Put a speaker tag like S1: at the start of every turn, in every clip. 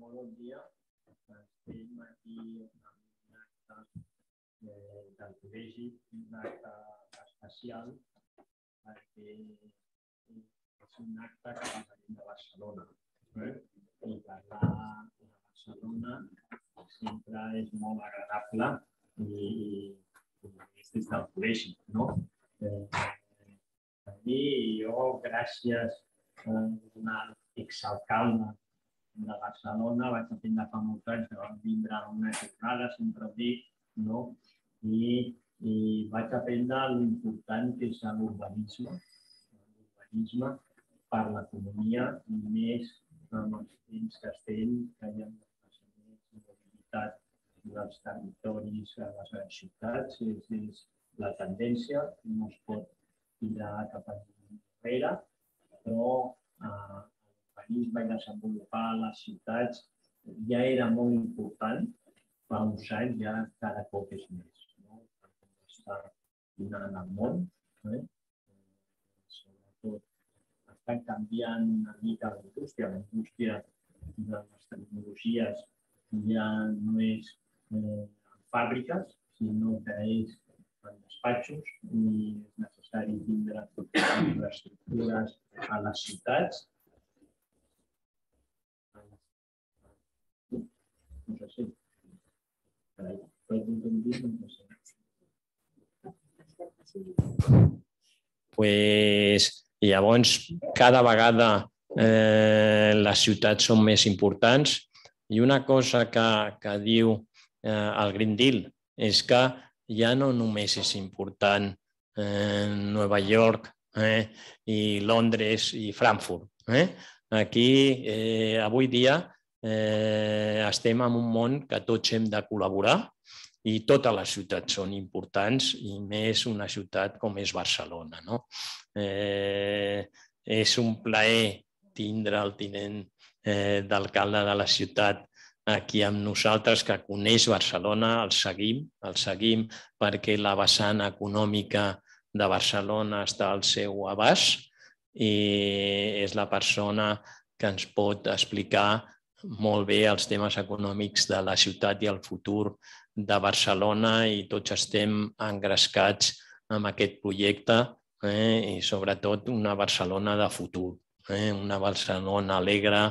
S1: Molt bon dia. Estem aquí en un acte eh, del col·legi, un acte especial perquè és un acte que parlarem de Barcelona. Eh? I parlar de Barcelona sempre és molt agradable i, i és des del col·legi, no? Eh, i jo, gràcies a una exalcalde de Barcelona, vaig aprendre fa molts anys que vam vindre a una jornada, sempre ho dic, no? I, i vaig aprendre l'important que és l'urbanisme, l'urbanisme per l'economia i més amb els temps que estem, que hi ha més mobilitat dels territoris a les ciutats, és, és la tendència, no es pot tirar cap enrere, però eh, l'urbanisme i desenvolupar les ciutats ja era molt important fa uns anys, ja cada cop és més. No? Està donant al món. Eh? Sobretot està canviant una mica la indústria. La indústria de les tecnologies ja no és eh, fàbriques, sinó que és en despatxos i és necessari tindre infraestructures a les ciutats no sé si.
S2: Pues, llavors, cada vegada eh, les ciutats són més importants i una cosa que, que diu eh, el Green Deal és que ja no només és important eh, Nova York eh, i Londres i Frankfurt. Eh? Aquí, eh, avui dia, eh, estem en un món que tots hem de col·laborar i totes les ciutats són importants i més una ciutat com és Barcelona. No? Eh, és un plaer tindre el tinent eh, d'alcalde de la ciutat aquí amb nosaltres, que coneix Barcelona, el seguim, el seguim perquè la vessant econòmica de Barcelona està al seu abast i és la persona que ens pot explicar molt bé els temes econòmics de la ciutat i el futur de Barcelona i tots estem engrescats amb aquest projecte eh, i sobretot una Barcelona de futur, eh, una Barcelona alegre,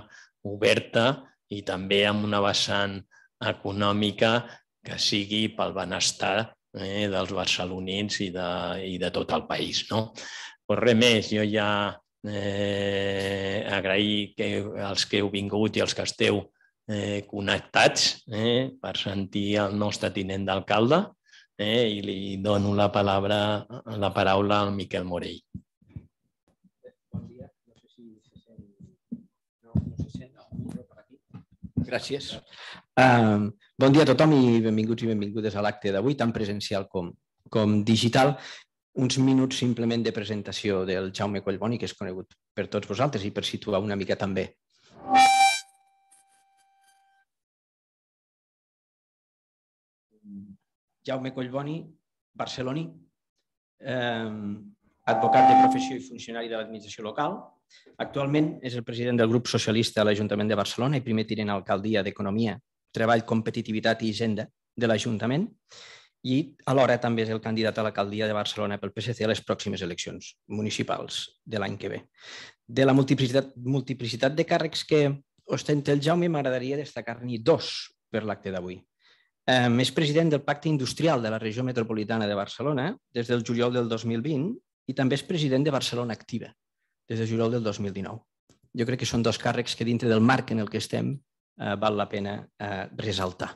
S2: oberta i també amb una vessant econòmica que sigui pel benestar eh, dels barcelonins i de, i de tot el país. No? Pues res més, jo ja eh, agrair que els que heu vingut i els que esteu eh, connectats eh, per sentir el nostre tinent d'alcalde eh, i li dono la, paraula, la paraula al Miquel Morell.
S3: Bon dia. No sé si se sent... No, no se sent. No, per aquí. Gràcies. Uh, bon dia a tothom i benvinguts i benvingudes a l'acte d'avui, tant presencial com, com digital uns minuts simplement de presentació del Jaume Collboni, que és conegut per tots vosaltres i per situar una mica també. Jaume Collboni, barceloní, eh, advocat de professió i funcionari de l'administració local. Actualment és el president del grup socialista a l'Ajuntament de Barcelona i primer tinent alcaldia d'Economia, Treball, Competitivitat i Hisenda de l'Ajuntament i alhora també és el candidat a l'alcaldia de Barcelona pel PSC a les pròximes eleccions municipals de l'any que ve. De la multiplicitat, multiplicitat de càrrecs que ostenta el Jaume, m'agradaria destacar-n'hi dos per l'acte d'avui. Eh, és president del Pacte Industrial de la Regió Metropolitana de Barcelona des del juliol del 2020 i també és president de Barcelona Activa des de juliol del 2019. Jo crec que són dos càrrecs que dintre del marc en el que estem eh, val la pena eh, resaltar.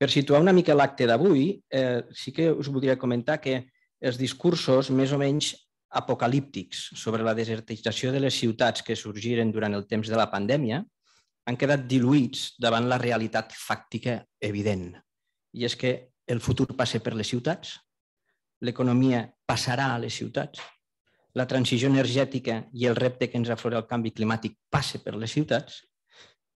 S3: Per situar una mica l'acte d'avui, eh, sí que us voldria comentar que els discursos més o menys apocalíptics sobre la desertització de les ciutats que sorgiren durant el temps de la pandèmia han quedat diluïts davant la realitat fàctica evident. I és que el futur passa per les ciutats, l'economia passarà a les ciutats, la transició energètica i el repte que ens aflora el canvi climàtic passa per les ciutats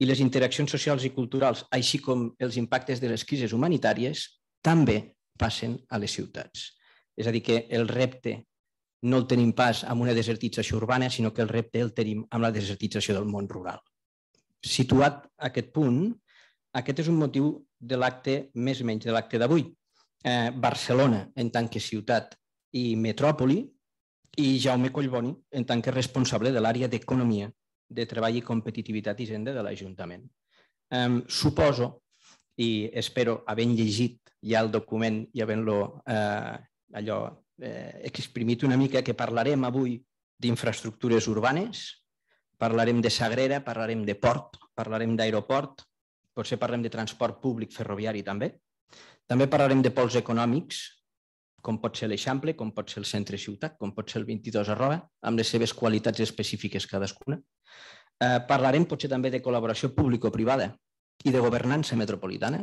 S3: i les interaccions socials i culturals, així com els impactes de les crisis humanitàries, també passen a les ciutats. És a dir, que el repte no el tenim pas amb una desertització urbana, sinó que el repte el tenim amb la desertització del món rural. situat aquest punt, aquest és un motiu de l'acte més o menys de l'acte d'avui. Eh, Barcelona en tant que ciutat i metròpoli i Jaume Collboni en tant que responsable de l'àrea d'Economia, de Treball i Competitivitat i Hisenda de l'Ajuntament. Eh, suposo i espero, havent llegit ja el document i havent-lo eh, allò eh, exprimit una mica, que parlarem avui d'infraestructures urbanes, parlarem de Sagrera, parlarem de port, parlarem d'aeroport, potser parlem de transport públic ferroviari també. També parlarem de pols econòmics, com pot ser l'Eixample, com pot ser el centre ciutat, com pot ser el 22 arroba, amb les seves qualitats específiques cadascuna. Eh, parlarem potser també de col·laboració público-privada i de governança metropolitana.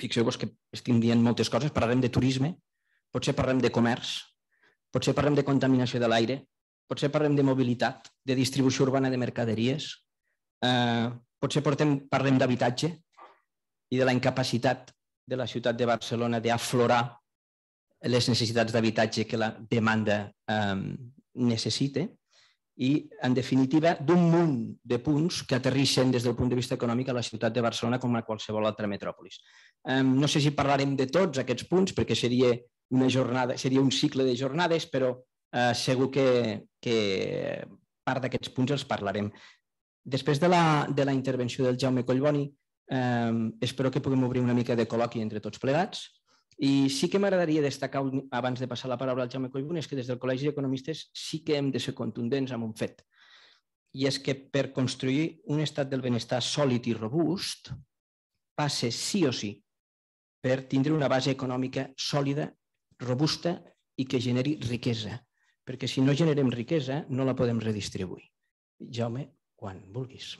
S3: Fixeu-vos que estic dient moltes coses. Parlarem de turisme, potser parlem de comerç, potser parlem de contaminació de l'aire, potser parlem de mobilitat, de distribució urbana de mercaderies, eh, potser parlem d'habitatge i de la incapacitat de la ciutat de Barcelona d'aflorar les necessitats d'habitatge que la demanda eh, necessita i, en definitiva, d'un munt de punts que aterrixen des del punt de vista econòmic a la ciutat de Barcelona com a qualsevol altra metròpolis. Eh, no sé si parlarem de tots aquests punts, perquè seria una jornada, seria un cicle de jornades, però eh, segur que, que part d'aquests punts els parlarem. Després de la, de la intervenció del Jaume Collboni, eh, espero que puguem obrir una mica de col·loqui entre tots plegats. I sí que m'agradaria destacar, abans de passar la paraula al Jaume Collboni, és que des del Col·legi d'Economistes sí que hem de ser contundents amb un fet. I és que per construir un estat del benestar sòlid i robust passa sí o sí per tindre una base econòmica sòlida, robusta i que generi riquesa. Perquè si no generem riquesa, no la podem redistribuir. Jaume, quan vulguis.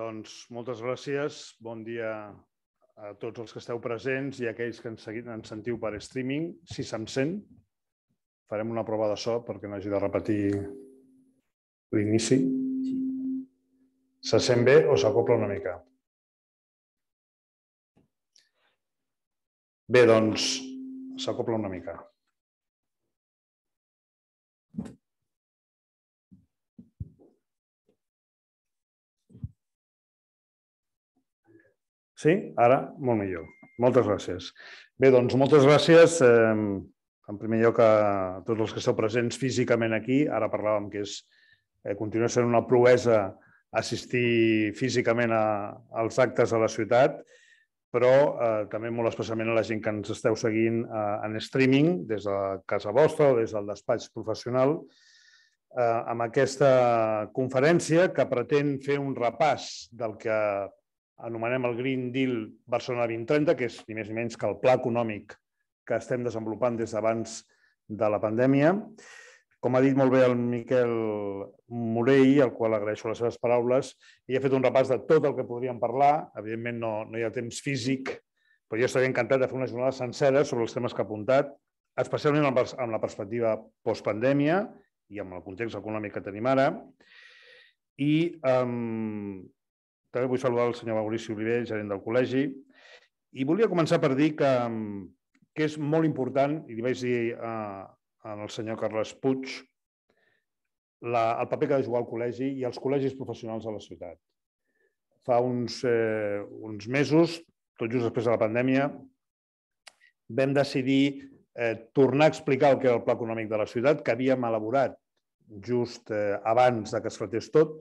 S4: Doncs moltes gràcies. Bon dia a tots els que esteu presents i a aquells que ens, ens sentiu per streaming. Si se'm sent, farem una prova de so perquè no hagi de repetir l'inici. Se sent bé o s'acopla una mica? Bé, doncs s'acopla una mica. Sí? Ara, molt millor. Moltes gràcies. Bé, doncs moltes gràcies. En primer lloc a tots els que esteu presents físicament aquí. Ara parlàvem que és, eh, continua sent una proesa assistir físicament a, als actes a la ciutat, però eh, també molt especialment a la gent que ens esteu seguint eh, en streaming des de casa vostra o des del despatx professional eh, amb aquesta conferència que pretén fer un repàs del que anomenem el Green Deal Barcelona 2030, que és ni més ni menys que el pla econòmic que estem desenvolupant des d'abans de la pandèmia. Com ha dit molt bé el Miquel Morell, al qual agraeixo les seves paraules, i ha fet un repàs de tot el que podríem parlar. Evidentment no, no hi ha temps físic, però jo estaria encantat de fer una jornada sencera sobre els temes que ha apuntat, especialment amb la perspectiva postpandèmia i amb el context econòmic que tenim ara. I um, també vull saludar el senyor Maurici Oliver, gerent del col·legi. I volia començar per dir que, que és molt important, i li vaig dir a, al senyor Carles Puig, la, el paper que ha de jugar el col·legi i els col·legis professionals de la ciutat. Fa uns, eh, uns mesos, tot just després de la pandèmia, vam decidir eh, tornar a explicar el que era el pla econòmic de la ciutat, que havíem elaborat just eh, abans de que es fatés tot,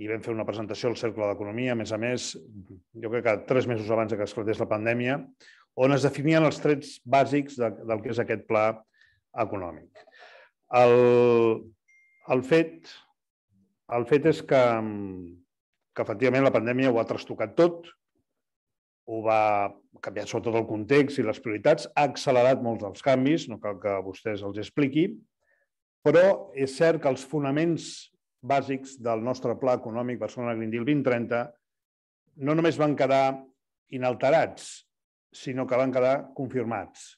S4: i vam fer una presentació al Cercle d'Economia, a més a més, jo crec que tres mesos abans que esclatés la pandèmia, on es definien els trets bàsics de, del que és aquest pla econòmic. El, el, fet, el fet és que, que efectivament la pandèmia ho ha trastocat tot, ho va canviar sobretot el context i les prioritats, ha accelerat molts dels canvis, no cal que vostès els expliqui, però és cert que els fonaments bàsics del nostre pla econòmic Barcelona Green Deal 2030 no només van quedar inalterats, sinó que van quedar confirmats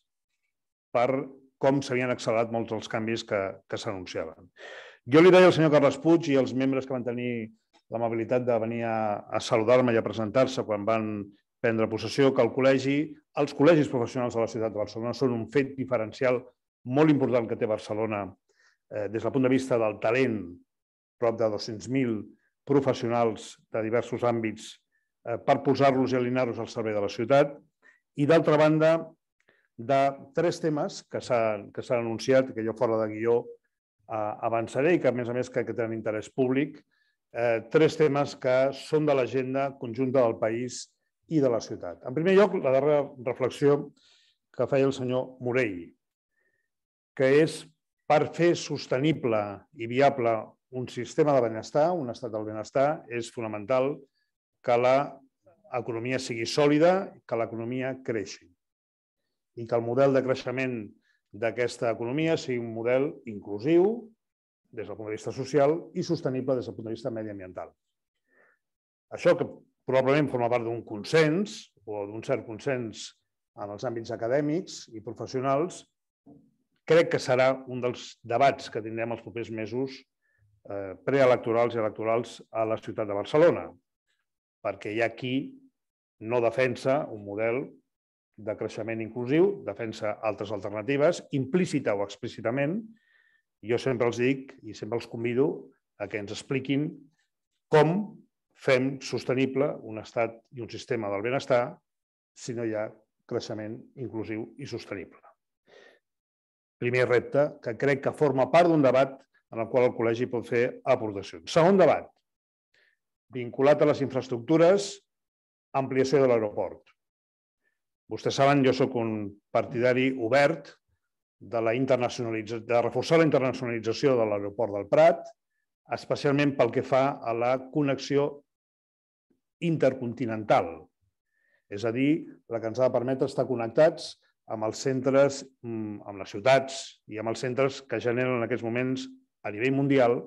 S4: per com s'havien accelerat molts dels canvis que, que s'anunciaven. Jo li deia al senyor Carles Puig i als membres que van tenir l'amabilitat de venir a, a saludar-me i a presentar-se quan van prendre possessió que el col·legi, els col·legis professionals de la ciutat de Barcelona són un fet diferencial molt important que té Barcelona eh, des del punt de vista del talent, prop de 200.000 professionals de diversos àmbits eh, per posar-los i alinear-los al servei de la ciutat. I d'altra banda, de tres temes que s'han anunciat, que jo fora de guió eh, avançaré i que a més a més crec que tenen interès públic, eh, tres temes que són de l'agenda conjunta del país i de la ciutat. En primer lloc, la darrera reflexió que feia el senyor Morell, que és per fer sostenible i viable un sistema de benestar, un estat del benestar, és fonamental que l'economia sigui sòlida, que l'economia creixi i que el model de creixement d'aquesta economia sigui un model inclusiu des del punt de vista social i sostenible des del punt de vista mediambiental. Això que probablement forma part d'un consens o d'un cert consens en els àmbits acadèmics i professionals, crec que serà un dels debats que tindrem els propers mesos preelectorals i electorals a la ciutat de Barcelona, perquè hi ha qui no defensa un model de creixement inclusiu, defensa altres alternatives, implícita o explícitament. Jo sempre els dic i sempre els convido a que ens expliquin com fem sostenible un estat i un sistema del benestar si no hi ha creixement inclusiu i sostenible. Primer repte, que crec que forma part d'un debat en el qual el col·legi pot fer aportacions. Segon debat, vinculat a les infraestructures, ampliació de l'aeroport. Vostès saben, jo sóc un partidari obert de, la de reforçar la internacionalització de l'aeroport del Prat, especialment pel que fa a la connexió intercontinental. És a dir, la que ens ha de permetre estar connectats amb els centres, mm, amb les ciutats i amb els centres que generen en aquests moments a nivell mundial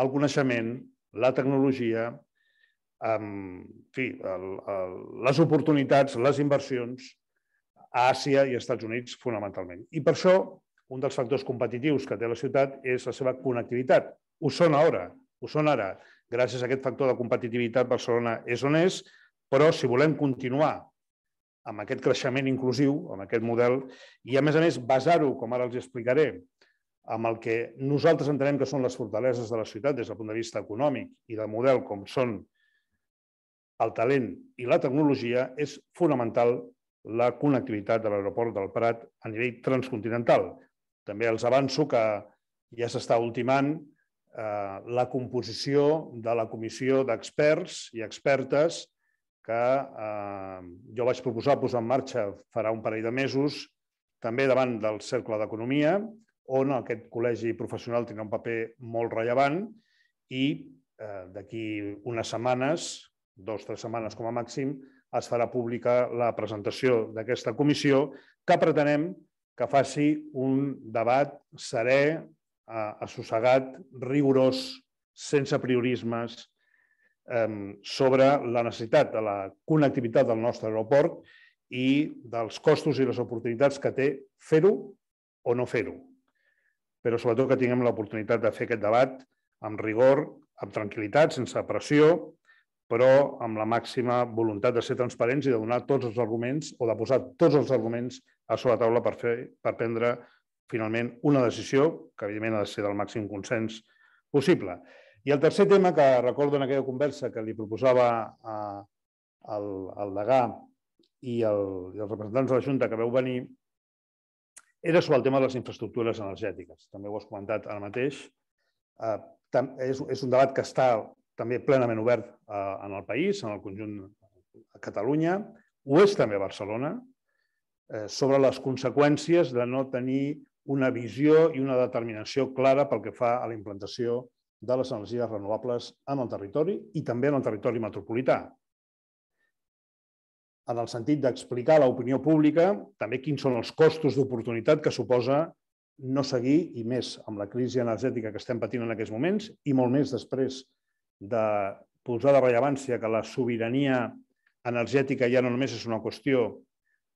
S4: el coneixement, la tecnologia, en fi, el, el, les oportunitats, les inversions a Àsia i als Estats Units fonamentalment. I per això un dels factors competitius que té la ciutat és la seva connectivitat. Ho són ara, ho són ara gràcies a aquest factor de competitivitat, Barcelona és on és, però si volem continuar amb aquest creixement inclusiu, amb aquest model, i a més a més basar-ho, com ara els explicaré, amb el que nosaltres entenem que són les fortaleses de la ciutat des del punt de vista econòmic i del model com són el talent i la tecnologia, és fonamental la connectivitat de l'aeroport del Prat a nivell transcontinental. També els avanço que ja s'està ultimant Eh, la composició de la comissió d'experts i expertes que eh, jo vaig proposar posar en marxa farà un parell de mesos, també davant del Cercle d'Economia, on aquest col·legi professional tindrà un paper molt rellevant i eh, d'aquí unes setmanes, dues o tres setmanes com a màxim, es farà pública la presentació d'aquesta comissió que pretenem que faci un debat serè, assossegat, rigorós, sense priorismes, sobre la necessitat de la connectivitat del nostre aeroport i dels costos i les oportunitats que té fer-ho o no fer-ho. Però sobretot que tinguem l'oportunitat de fer aquest debat amb rigor, amb tranquil·litat, sense pressió, però amb la màxima voluntat de ser transparents i de donar tots els arguments o de posar tots els arguments a sobre la taula per, fer, per prendre finalment una decisió que evidentment ha de ser del màxim consens possible. I el tercer tema que recordo en aquella conversa que li proposava a, al, al degà i, el, i els representants de la Junta que veu venir era sobre el tema de les infraestructures energètiques. També ho has comentat ara mateix. Eh, és, un debat que està també plenament obert eh, en el país, en el conjunt a Catalunya. Ho és també a Barcelona, eh, sobre les conseqüències de no tenir una visió i una determinació clara pel que fa a la implantació de les energies renovables en el territori i també en el territori metropolità. En el sentit d'explicar a l'opinió pública també quins són els costos d'oportunitat que suposa no seguir, i més amb la crisi energètica que estem patint en aquests moments, i molt més després de posar de rellevància que la sobirania energètica ja no només és una qüestió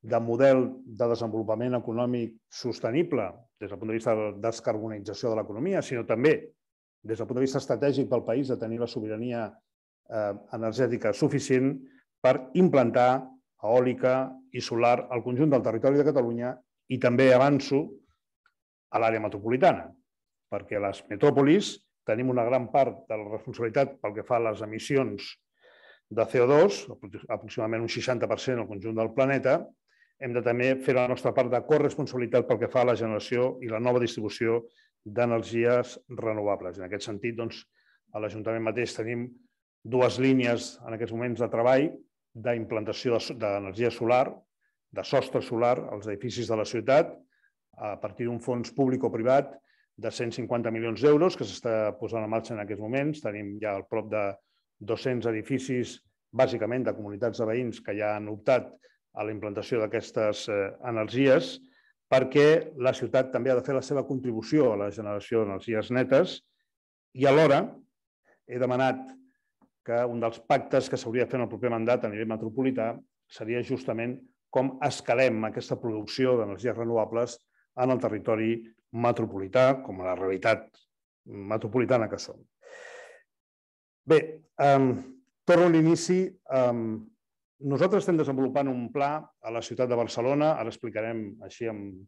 S4: de model de desenvolupament econòmic sostenible des del punt de vista de la descarbonització de l'economia, sinó també des del punt de vista estratègic pel país de tenir la sobirania eh, energètica suficient per implantar eòlica i solar al conjunt del territori de Catalunya i també avanço a l'àrea metropolitana, perquè a les metròpolis tenim una gran part de la responsabilitat pel que fa a les emissions de CO2, aproximadament un 60% al conjunt del planeta, hem de també fer la nostra part de corresponsabilitat pel que fa a la generació i la nova distribució d'energies renovables. En aquest sentit, doncs, a l'Ajuntament mateix tenim dues línies en aquests moments de treball d'implantació d'energia solar, de sostre solar als edificis de la ciutat, a partir d'un fons públic o privat de 150 milions d'euros que s'està posant en marxa en aquests moments. Tenim ja al prop de 200 edificis, bàsicament de comunitats de veïns, que ja han optat a la implantació d'aquestes eh, energies, perquè la ciutat també ha de fer la seva contribució a la generació d'energies netes i alhora he demanat que un dels pactes que s'hauria de fer en el proper mandat a nivell metropolità seria justament com escalem aquesta producció d'energies renovables en el territori metropolità, com a la realitat metropolitana que som. Bé, um, torno a l'inici. Um, nosaltres estem desenvolupant un pla a la ciutat de Barcelona, ara explicarem així amb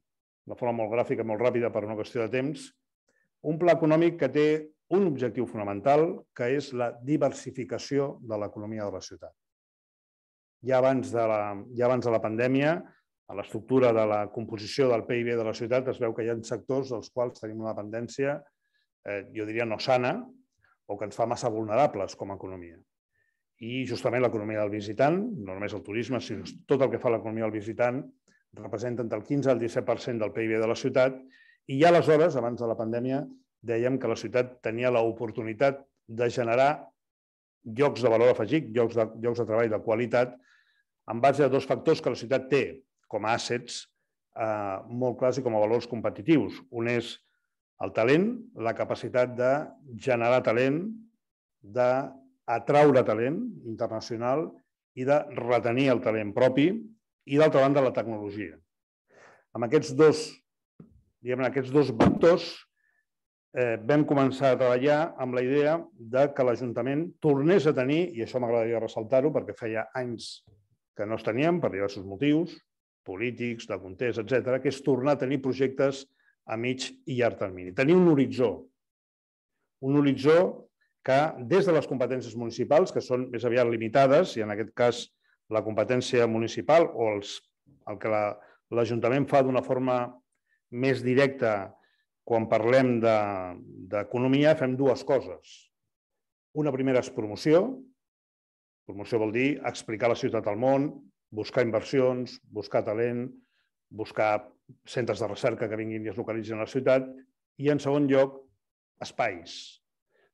S4: de forma molt gràfica, molt ràpida per una qüestió de temps, un pla econòmic que té un objectiu fonamental, que és la diversificació de l'economia de la ciutat. Ja abans de la, ja abans de la pandèmia, a l'estructura de la composició del PIB de la ciutat es veu que hi ha sectors dels quals tenim una dependència, eh, jo diria, no sana, o que ens fa massa vulnerables com a economia. I justament l'economia del visitant, no només el turisme, sinó tot el que fa l'economia del visitant, representa entre el 15 i el 17% del PIB de la ciutat i ja aleshores, abans de la pandèmia, dèiem que la ciutat tenia l'oportunitat de generar llocs de valor afegit, llocs de, llocs de treball de qualitat, en base a dos factors que la ciutat té com a assets eh, molt clars i com a valors competitius. Un és el talent, la capacitat de generar talent, d'atraure talent internacional i de retenir el talent propi i, d'altra banda, la tecnologia. Amb aquests dos, diguem aquests dos vectors eh, vam començar a treballar amb la idea de que l'Ajuntament tornés a tenir, i això m'agradaria ressaltar-ho perquè feia anys que no es teníem per diversos motius, polítics, de context, etc, que és tornar a tenir projectes a mig i llarg termini. Tenir un horitzó, un horitzó que des de les competències municipals, que són més aviat limitades, i en aquest cas la competència municipal o els, el que l'Ajuntament la, fa d'una forma més directa quan parlem d'economia, de, fem dues coses. Una primera és promoció. Promoció vol dir explicar la ciutat al món, buscar inversions, buscar talent, buscar centres de recerca que vinguin i es localitzin a la ciutat. I, en segon lloc, espais.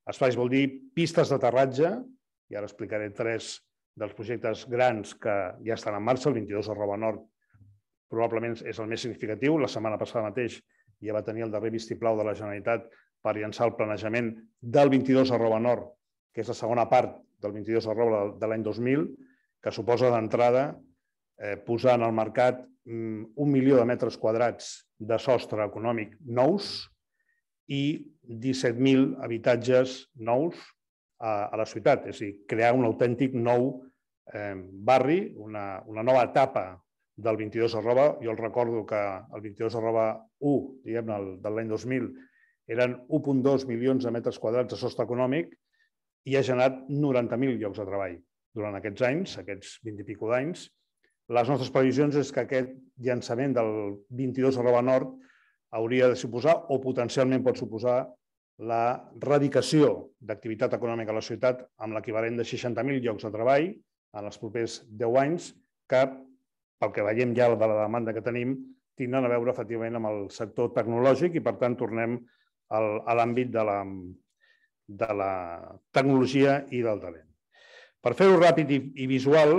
S4: Espais vol dir pistes d'aterratge, i ara explicaré tres dels projectes grans que ja estan en marxa, el 22 a Roba Nord probablement és el més significatiu. La setmana passada mateix ja va tenir el darrer vistiplau de la Generalitat per llançar el planejament del 22 a Roba Nord, que és la segona part del 22 a Roba de l'any 2000, que suposa d'entrada eh, posar en el mercat mm, un milió de metres quadrats de sostre econòmic nous i 17.000 habitatges nous a, a la ciutat, és a dir, crear un autèntic nou eh, barri, una, una nova etapa del 22 arroba, jo el recordo que el 22 arroba 1, diguem-ne, de l'any 2000, eren 1,2 milions de metres quadrats de sostre econòmic i ha generat 90.000 llocs de treball durant aquests anys, aquests 20 i escaig d'anys. Les nostres previsions és que aquest llançament del 22 arroba nord hauria de suposar o potencialment pot suposar la radicació d'activitat econòmica a la ciutat amb l'equivalent de 60.000 llocs de treball en els propers 10 anys que pel que veiem ja de la demanda que tenim, tindran a veure efectivament amb el sector tecnològic i, per tant, tornem al, a l'àmbit de, la, de la tecnologia i del talent. Per fer-ho ràpid i, i visual,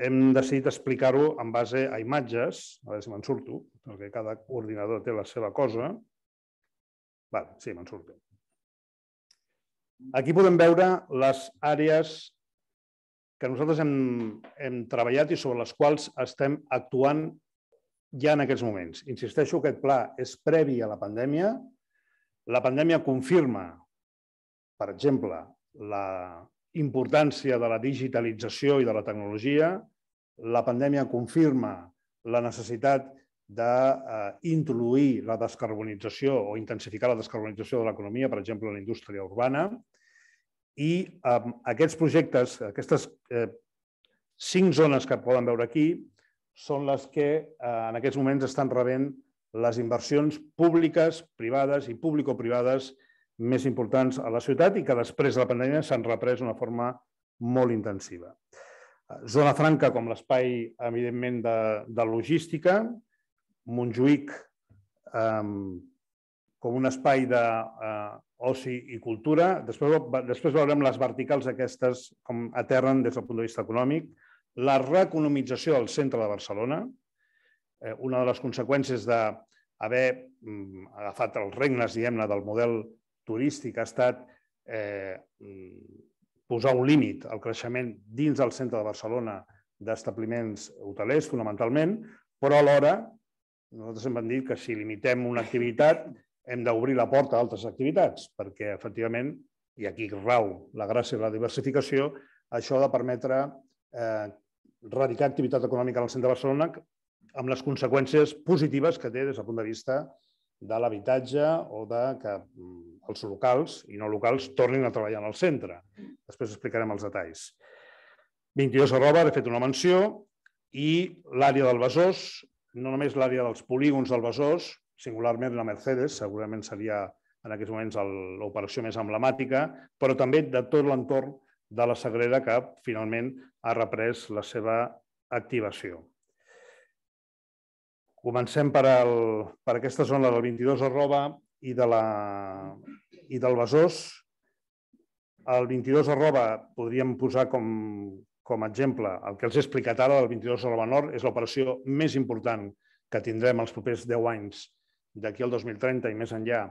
S4: hem decidit explicar-ho en base a imatges, a veure si me'n surto, perquè cada ordinador té la seva cosa. Vale, sí, me'n surto. Aquí podem veure les àrees que nosaltres hem, hem treballat i sobre les quals estem actuant ja en aquests moments. Insisteixo, aquest pla és previ a la pandèmia. La pandèmia confirma, per exemple, la importància de la digitalització i de la tecnologia, la pandèmia confirma la necessitat d'introduir la descarbonització o intensificar la descarbonització de l'economia, per exemple, en la indústria urbana. I eh, aquests projectes, aquestes eh, cinc zones que poden veure aquí, són les que eh, en aquests moments estan rebent les inversions públiques, privades i público-privades més importants a la ciutat i que després de la pandèmia s'han reprès d'una forma molt intensiva. Zona franca com l'espai, evidentment, de, de logística, Montjuïc eh, com un espai d'oci eh, i cultura. Després, després veurem les verticals aquestes com aterren des del punt de vista econòmic. La reeconomització del centre de Barcelona. Eh, una de les conseqüències d'haver mm, agafat els regnes, diguem-ne, del model turístic ha estat eh, posar un límit al creixement dins del centre de Barcelona d'establiments hotelers, fonamentalment, però alhora nosaltres hem dit que si limitem una activitat hem d'obrir la porta a altres activitats, perquè efectivament, i aquí rau la gràcia de la diversificació, això ha de permetre eh, radicar activitat econòmica al centre de Barcelona amb les conseqüències positives que té des del punt de vista de l'habitatge o de que mm, els locals i no locals tornin a treballar en el centre. Després explicarem els detalls. 22 arroba, he fet una menció, i l'àrea del Besòs, no només l'àrea dels polígons del Besòs, singularment la Mercedes, segurament seria en aquests moments l'operació més emblemàtica, però també de tot l'entorn de la Sagrera que finalment ha reprès la seva activació. Comencem per, el, per aquesta zona del 22 arroba i, de la, i del Besòs. El 22 arroba podríem posar com, com a exemple el que els he explicat ara del 22 arroba nord, és l'operació més important que tindrem els propers 10 anys d'aquí al 2030 i més enllà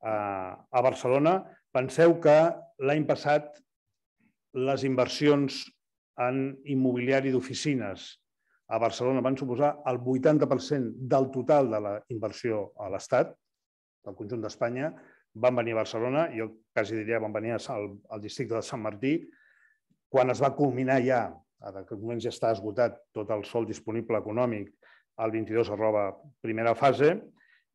S4: a Barcelona. Penseu que l'any passat les inversions en immobiliari d'oficines a Barcelona van suposar el 80% del total de la inversió a l'Estat, del conjunt d'Espanya, van venir a Barcelona, jo quasi diria van venir al, al districte de Sant Martí, quan es va culminar ja, en aquest moment ja està esgotat tot el sol disponible econòmic al 22 arroba primera fase,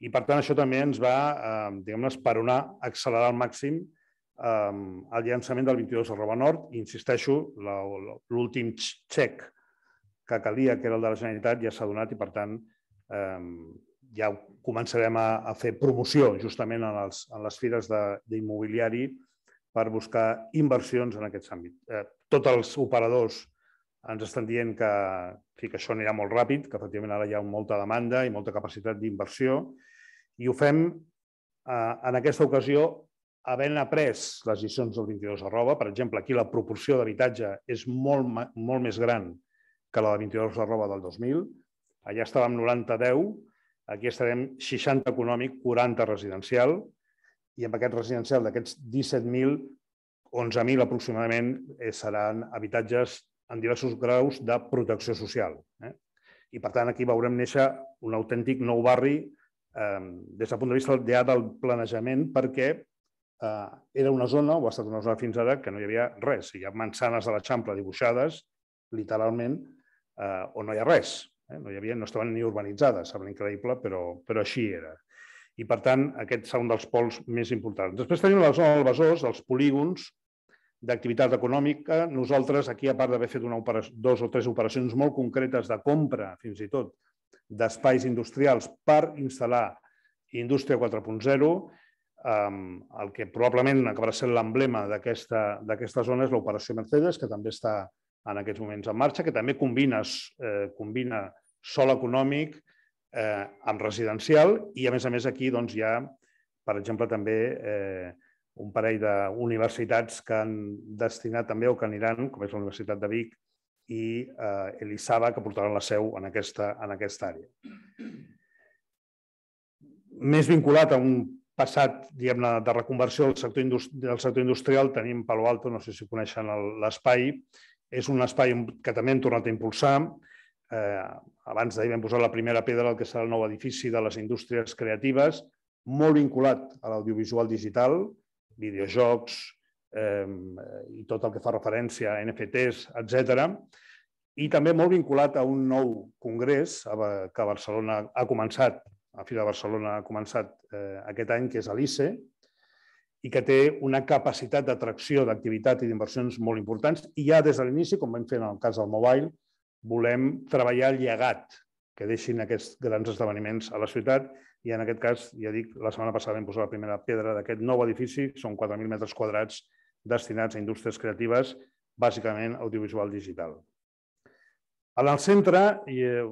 S4: i per tant això també ens va, eh, diguem-ne, esperonar, accelerar al màxim eh, el llançament del 22 arroba nord, i insisteixo, l'últim xec que calia, que era el de la Generalitat, ja s'ha donat i, per tant, eh, ja començarem a, a fer promoció justament en, els, en les fires d'immobiliari per buscar inversions en aquest àmbit. Eh, tots els operadors ens estan dient que, que això anirà molt ràpid, que efectivament ara hi ha molta demanda i molta capacitat d'inversió, i ho fem eh, en aquesta ocasió havent après les lliçons del 22 arroba. Per exemple, aquí la proporció d'habitatge és molt, molt més gran que la de 22 arroba del 2000. Allà estàvem 90-10, aquí estarem 60 econòmic, 40 residencial, i amb aquest residencial d'aquests 17.000, 11.000 aproximadament eh, seran habitatges en diversos graus de protecció social. Eh? I, per tant, aquí veurem néixer un autèntic nou barri eh, des del punt de vista ja del planejament, perquè eh, era una zona, o ha estat una zona fins ara, que no hi havia res. Hi ha mansanes de l'Eixample dibuixades, literalment, eh, on no hi ha res. Eh? No, hi havia, no estaven ni urbanitzades, sembla increïble, però, però així era. I, per tant, aquest és un dels pols més importants. Després tenim la zona del Besòs, els polígons d'activitat econòmica. Nosaltres, aquí, a part d'haver fet una dos o tres operacions molt concretes de compra, fins i tot, d'espais industrials per instal·lar Indústria 4.0, el que probablement acabarà sent l'emblema d'aquesta zona és l'operació Mercedes, que també està en aquests moments en marxa, que també combina, eh, combina sol econòmic eh, amb residencial i, a més a més, aquí doncs, hi ha, per exemple, també eh, un parell d'universitats que han destinat també o que aniran, com és la Universitat de Vic i eh, Elisava, que portaran la seu en aquesta, en aquesta àrea. Més vinculat a un passat diguem-ne de reconversió del sector, del sector industrial, tenim Palo Alto, no sé si coneixen l'espai, és un espai que també hem tornat a impulsar. Eh, abans d'ahir vam posar la primera pedra al que serà el nou edifici de les indústries creatives, molt vinculat a l'audiovisual digital, videojocs eh, i tot el que fa referència a NFTs, etc. i també molt vinculat a un nou congrés que a Barcelona ha començat, a Fira de Barcelona ha començat eh, aquest any, que és l'ICE, i que té una capacitat d'atracció d'activitat i d'inversions molt importants. I ja des de l'inici, com vam fer en el cas del Mobile, volem treballar el llegat que deixin aquests grans esdeveniments a la ciutat i en aquest cas, ja dic, la setmana passada vam posar la primera pedra d'aquest nou edifici, són 4.000 metres quadrats destinats a indústries creatives, bàsicament audiovisual digital. En el centre, i eh,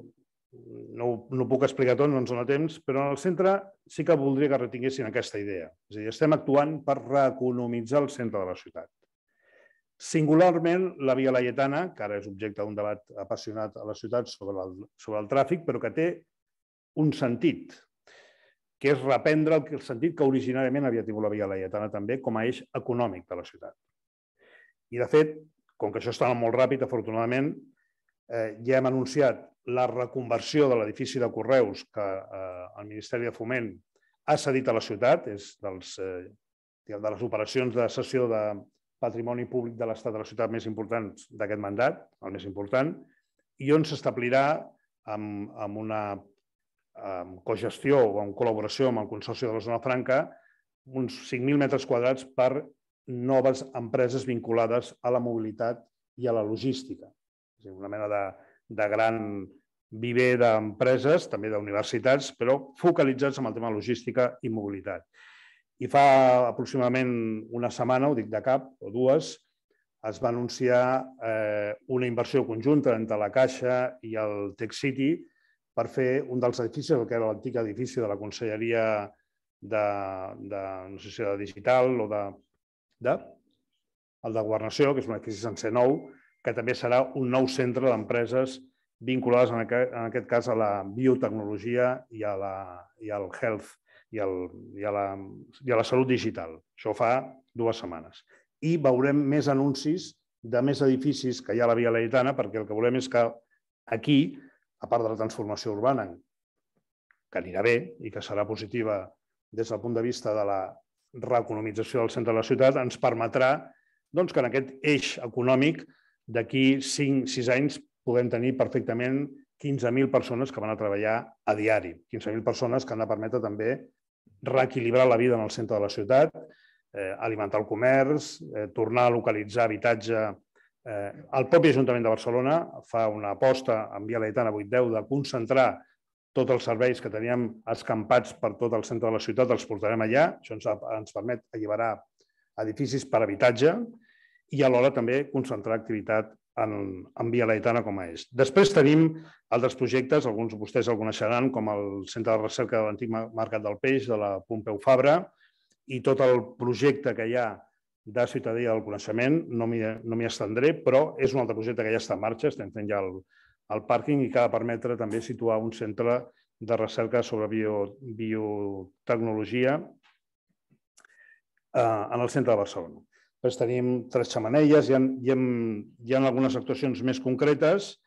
S4: no, no puc explicar tot, no ens dona temps, però en el centre sí que voldria que retinguessin aquesta idea. És a dir, estem actuant per reeconomitzar el centre de la ciutat. Singularment, la Via Laietana, que ara és objecte d'un debat apassionat a la ciutat sobre el, sobre el tràfic, però que té un sentit, que és reprendre el, el sentit que originàriament havia tingut la Via Laietana també com a eix econòmic de la ciutat. I, de fet, com que això estava molt ràpid, afortunadament, eh, ja hem anunciat la reconversió de l'edifici de Correus que eh, el Ministeri de Foment ha cedit a la ciutat, és dels, eh, de les operacions de cessió de patrimoni públic de l'Estat de la ciutat més importants d'aquest mandat, el més important, i on s'establirà amb, amb una amb cogestió o en col·laboració amb el Consorci de la Zona Franca uns 5.000 metres quadrats per noves empreses vinculades a la mobilitat i a la logística és una mena de, de gran viver d'empreses, també d'universitats, però focalitzats en el tema logística i mobilitat. I fa aproximadament una setmana, ho dic de cap, o dues, es va anunciar eh, una inversió conjunta entre la Caixa i el Tech City per fer un dels edificis, el que era l'antic edifici de la Conselleria de, de, no sé si de digital o de, de, el de governació, que és un edifici sencer nou, que també serà un nou centre d'empreses vinculades en aquest, en aquest cas a la biotecnologia i, a la, i al health i, al, i, a la, i a la salut digital. Això fa dues setmanes. I veurem més anuncis de més edificis que hi ha a la Via Laietana, perquè el que volem és que aquí, a part de la transformació urbana, que anirà bé i que serà positiva des del punt de vista de la reeconomització del centre de la ciutat, ens permetrà doncs, que en aquest eix econòmic d'aquí 5-6 anys podem tenir perfectament 15.000 persones que van a treballar a diari, 15.000 persones que han de permetre també reequilibrar la vida en el centre de la ciutat, eh, alimentar el comerç, eh, tornar a localitzar habitatge. Eh, el propi Ajuntament de Barcelona fa una aposta en Via Laetana 810 de concentrar tots els serveis que teníem escampats per tot el centre de la ciutat, els portarem allà. Això ens, ens permet alliberar edificis per habitatge i alhora també concentrar activitat en, en Via Laetana com a eix. Després tenim altres projectes, alguns de vostès el coneixeran, com el Centre de Recerca de l'Antic Mercat del Peix, de la Pompeu Fabra, i tot el projecte que hi ha de Ciutadania del Coneixement, no m'hi estendré, però és un altre projecte que ja està en marxa, estem fent ja el, el pàrquing i que ha de permetre també situar un centre de recerca sobre bio, biotecnologia eh, en el centre de Barcelona. Després tenim tres xamanelles, hi ha algunes actuacions més concretes,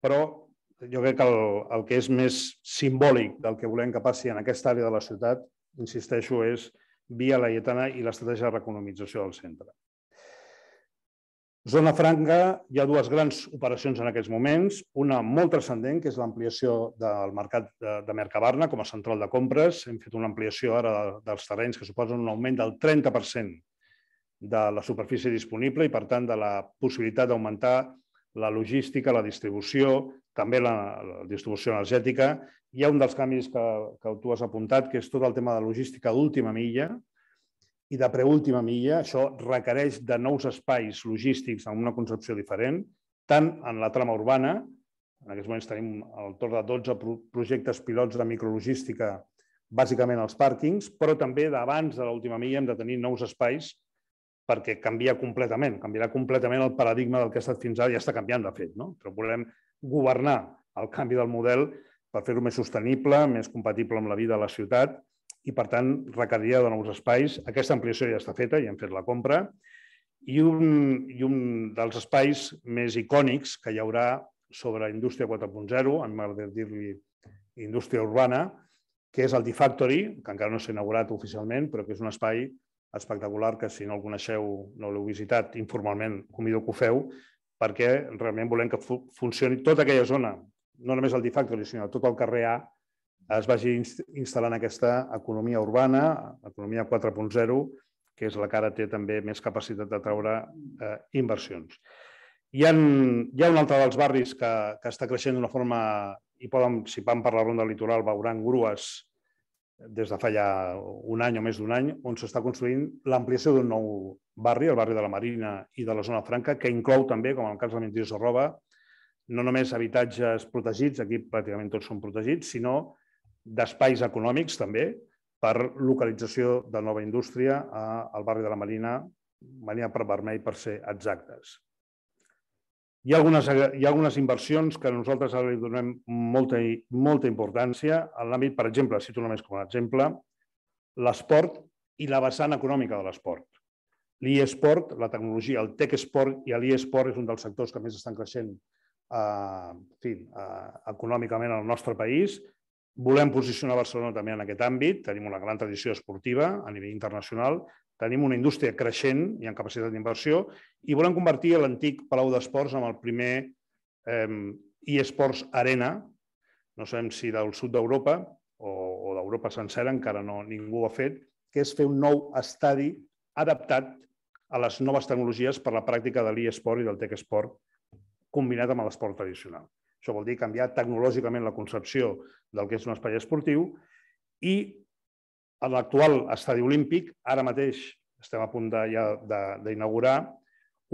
S4: però jo crec que el, el que és més simbòlic del que volem que passi en aquesta àrea de la ciutat, insisteixo, és via Laietana i l'estratègia de reeconomització del centre. Zona Franca, hi ha dues grans operacions en aquests moments. Una molt transcendent, que és l'ampliació del mercat de, Mercabarna com a central de compres. Hem fet una ampliació ara dels terrenys que suposen un augment del 30% de la superfície disponible i, per tant, de la possibilitat d'augmentar la logística, la distribució, també la, la distribució energètica. Hi ha un dels canvis que, que tu has apuntat, que és tot el tema de logística d'última milla i de preúltima milla. Això requereix de nous espais logístics amb una concepció diferent, tant en la trama urbana, en aquests moments tenim al torn de 12 projectes pilots de micrologística, bàsicament als pàrquings, però també d'abans de l'última milla hem de tenir nous espais perquè canvia completament, canviarà completament el paradigma del que ha estat fins ara, ja està canviant de fet, no? però volem governar el canvi del model per fer-ho més sostenible, més compatible amb la vida de la ciutat i, per tant, requeriria de nous espais. Aquesta ampliació ja està feta, ja hem fet la compra. I un, i un dels espais més icònics que hi haurà sobre Indústria 4.0, en m'agradaria dir-li indústria urbana, que és el D-Factory, que encara no s'ha inaugurat oficialment, però que és un espai espectacular que si no el coneixeu, no l'heu visitat informalment, convido que ho feu, perquè realment volem que fu funcioni tota aquella zona, no només el D-Factory, sinó tot el carrer A, es vagi instal·lant aquesta economia urbana, economia 4.0, que és la que ara té també més capacitat de treure eh, inversions. Hi ha, hi ha un altre dels barris que, que està creixent d'una forma, i poden, si van per la ronda litoral, veuran grues des de fa ja un any o més d'un any, on s'està construint l'ampliació d'un nou barri, el barri de la Marina i de la zona franca, que inclou també, com en el cas de Mentirs de Roba, no només habitatges protegits, aquí pràcticament tots són protegits, sinó d'espais econòmics també, per localització de nova indústria al barri de la Marina, Marina per Vermell per ser exactes. Hi ha algunes, hi ha algunes inversions que nosaltres ara li donem molta, molta importància en l'àmbit, per exemple, cito només com a exemple, l'esport i la vessant econòmica de l'esport. L'e-sport, la tecnologia, el tech sport i l'e-sport és un dels sectors que més estan creixent eh, en fi, eh, econòmicament al nostre país. Volem posicionar Barcelona també en aquest àmbit. Tenim una gran tradició esportiva a nivell internacional Tenim una indústria creixent i en capacitat d'inversió i volem convertir l'antic Palau d'Esports en el primer eSports Arena, no sabem si del sud d'Europa o, d'Europa sencera, encara no ningú ho ha fet, que és fer un nou estadi adaptat a les noves tecnologies per la pràctica de l'e-sport i del tech sport combinat amb l'esport tradicional. Això vol dir canviar tecnològicament la concepció del que és un espai esportiu i a l'actual estadi olímpic, ara mateix estem a punt de, ja d'inaugurar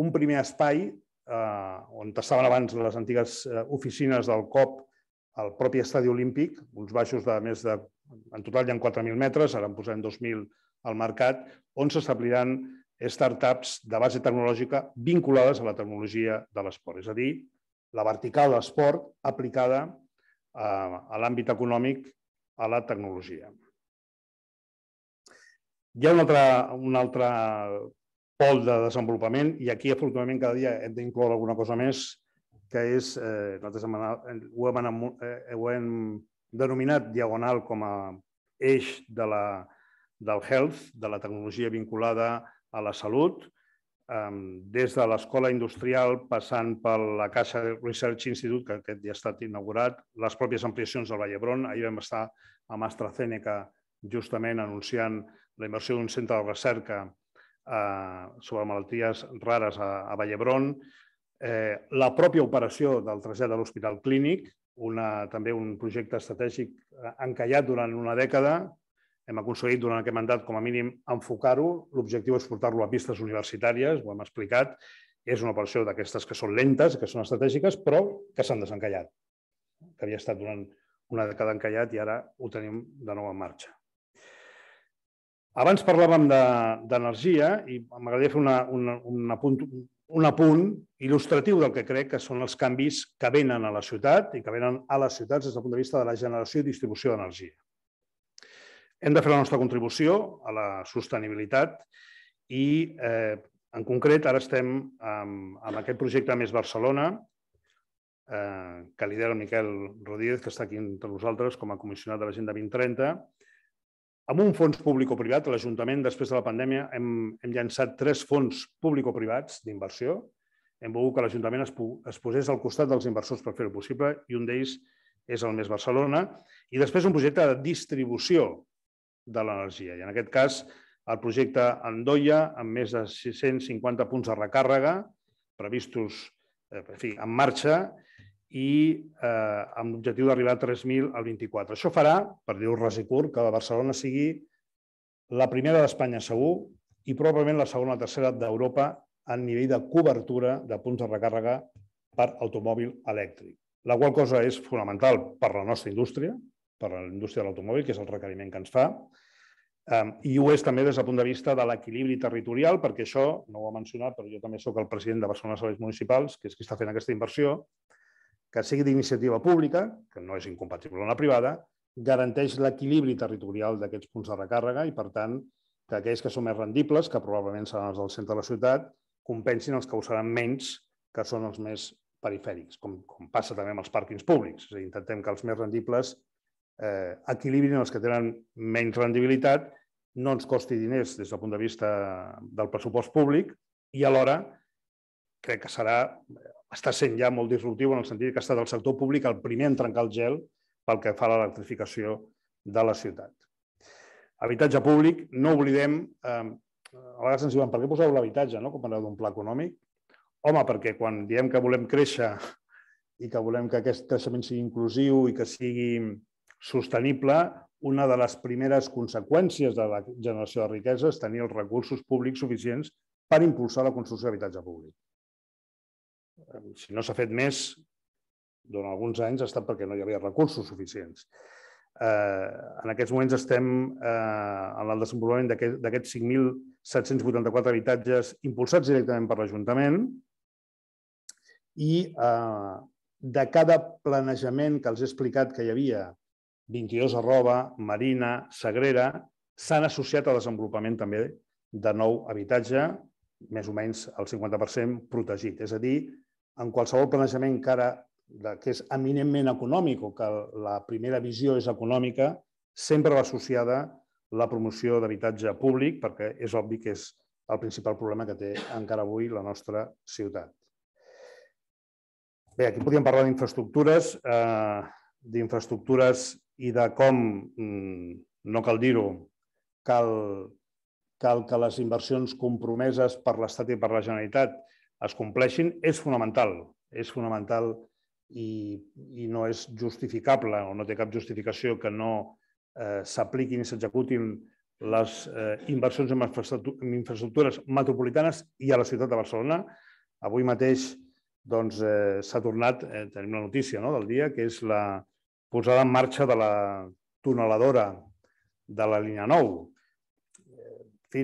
S4: un primer espai eh, on estaven abans les antigues eh, oficines del COP al propi estadi olímpic, uns baixos de més de... En total hi ha 4.000 metres, ara en posem 2.000 al mercat, on s'establiran startups de base tecnològica vinculades a la tecnologia de l'esport. És a dir, la vertical de l'esport aplicada eh, a l'àmbit econòmic a la tecnologia. Hi ha un altre, un altre pol de desenvolupament i aquí, afortunadament, cada dia hem d'incloure alguna cosa més, que és, eh, nosaltres hem, ho, hem, eh, ho hem denominat diagonal com a eix de la, del health, de la tecnologia vinculada a la salut, des de l'escola industrial, passant per la Caixa Research Institute, que aquest ja ha estat inaugurat, les pròpies ampliacions del Vall d'Hebron. Ahir vam estar amb AstraZeneca justament anunciant la inversió d'un centre de recerca eh, sobre malalties rares a, Vallebron, eh, la pròpia operació del trasllat de l'Hospital Clínic, una, també un projecte estratègic eh, encallat durant una dècada. Hem aconseguit durant aquest mandat, com a mínim, enfocar-ho. L'objectiu és portar-lo a pistes universitàries, ho hem explicat. És una operació d'aquestes que són lentes, que són estratègiques, però que s'han desencallat. Que havia estat durant una dècada encallat i ara ho tenim de nou en marxa. Abans parlàvem d'energia de, i m'agradaria fer una, una, un, apunt, un apunt il·lustratiu del que crec que són els canvis que venen a la ciutat i que venen a les ciutats des del punt de vista de la generació i distribució d'energia. Hem de fer la nostra contribució a la sostenibilitat i, eh, en concret, ara estem amb, amb aquest projecte Més Barcelona, eh, que lidera el Miquel Rodríguez, que està aquí entre nosaltres com a comissionat de l'Agenda 2030, amb un fons públic-privat, l'Ajuntament, després de la pandèmia, hem, hem llançat tres fons públic-privats d'inversió. Hem volgut que l'Ajuntament es, es posés al costat dels inversors per fer-ho possible i un d'ells és el Més Barcelona. I després un projecte de distribució de l'energia. I en aquest cas, el projecte Andoia, amb més de 650 punts de recàrrega previstos eh, en, fi, en marxa i eh, amb l'objectiu d'arribar a 3.000 al 24. Això farà, per dir-ho res i curt, que Barcelona sigui la primera d'Espanya segur i probablement la segona o tercera d'Europa a nivell de cobertura de punts de recàrrega per automòbil elèctric. La qual cosa és fonamental per la nostra indústria, per la indústria de l'automòbil, que és el requeriment que ens fa, i ho és també des del punt de vista de l'equilibri territorial, perquè això, no ho ha mencionat, però jo també sóc el president de Barcelona Serveis Municipals, que és qui està fent aquesta inversió, que sigui d'iniciativa pública, que no és incompatible amb la privada, garanteix l'equilibri territorial d'aquests punts de recàrrega i, per tant, que aquells que són més rendibles, que probablement seran els del centre de la ciutat, compensin els que ho seran menys, que són els més perifèrics, com, com passa també amb els pàrquings públics. És a dir, intentem que els més rendibles eh, equilibrin els que tenen menys rendibilitat, no ens costi diners des del punt de vista del pressupost públic i alhora crec que serà està sent ja molt disruptiu en el sentit que ha estat el sector públic el primer en trencar el gel pel que fa a l'electrificació de la ciutat. Habitatge públic, no oblidem, eh, a vegades ens diuen per què poseu l'habitatge no? quan parleu d'un pla econòmic? Home, perquè quan diem que volem créixer i que volem que aquest creixement sigui inclusiu i que sigui sostenible, una de les primeres conseqüències de la generació de riquesa és tenir els recursos públics suficients per impulsar la construcció d'habitatge públic. Si no s'ha fet més, durant alguns anys ha estat perquè no hi havia recursos suficients. Eh, en aquests moments estem eh, en el desenvolupament d'aquests 5.784 habitatges impulsats directament per l'Ajuntament i eh, de cada planejament que els he explicat que hi havia 22 arroba, Marina, Sagrera, s'han associat al desenvolupament també de nou habitatge, més o menys el 50% protegit. És a dir, en qualsevol planejament que ara que és eminentment econòmic o que la primera visió és econòmica, sempre va associada la promoció d'habitatge públic, perquè és obvi que és el principal problema que té encara avui la nostra ciutat. Bé, aquí podríem parlar d'infraestructures, eh, d'infraestructures i de com, mm, no cal dir-ho, cal, cal que les inversions compromeses per l'Estat i per la Generalitat es compleixin, és fonamental. És fonamental i, i no és justificable o no té cap justificació que no eh, s'apliquin i s'executin les eh, inversions en infraestructures metropolitanes i a la ciutat de Barcelona. Avui mateix doncs, eh, s'ha tornat, eh, tenim la notícia no, del dia, que és la, posada en marxa de la tuneladora de la línia 9. En fi,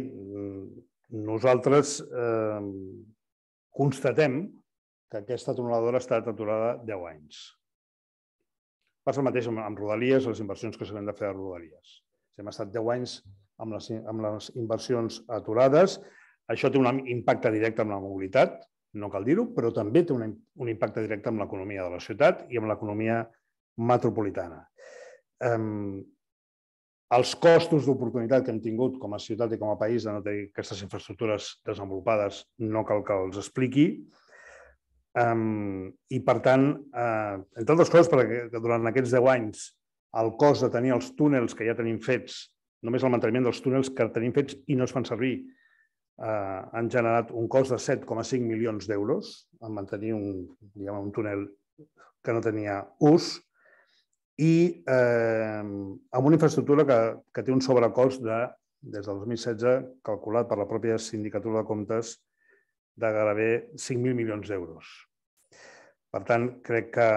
S4: nosaltres eh, constatem que aquesta tuneladora ha estat aturada 10 anys. Passa el mateix amb, Rodalies, les inversions que s'han de fer a Rodalies. Hem estat 10 anys amb les, amb les inversions aturades. Això té un impacte directe amb la mobilitat, no cal dir-ho, però també té un, un impacte directe amb l'economia de la ciutat i amb l'economia metropolitana. Els costos d'oportunitat que hem tingut com a ciutat i com a país de no tenir aquestes infraestructures desenvolupades no cal que els expliqui. Um, I, per tant, uh, entre altres coses, perquè durant aquests 10 anys el cost de tenir els túnels que ja tenim fets, només el manteniment dels túnels que tenim fets i no es fan servir, uh, han generat un cost de 7,5 milions d'euros en mantenir un, diguem, un túnel que no tenia ús i eh, amb una infraestructura que, que té un sobrecost de, des del 2016, calculat per la pròpia sindicatura de comptes, de gairebé 5.000 milions d'euros. Per tant, crec que,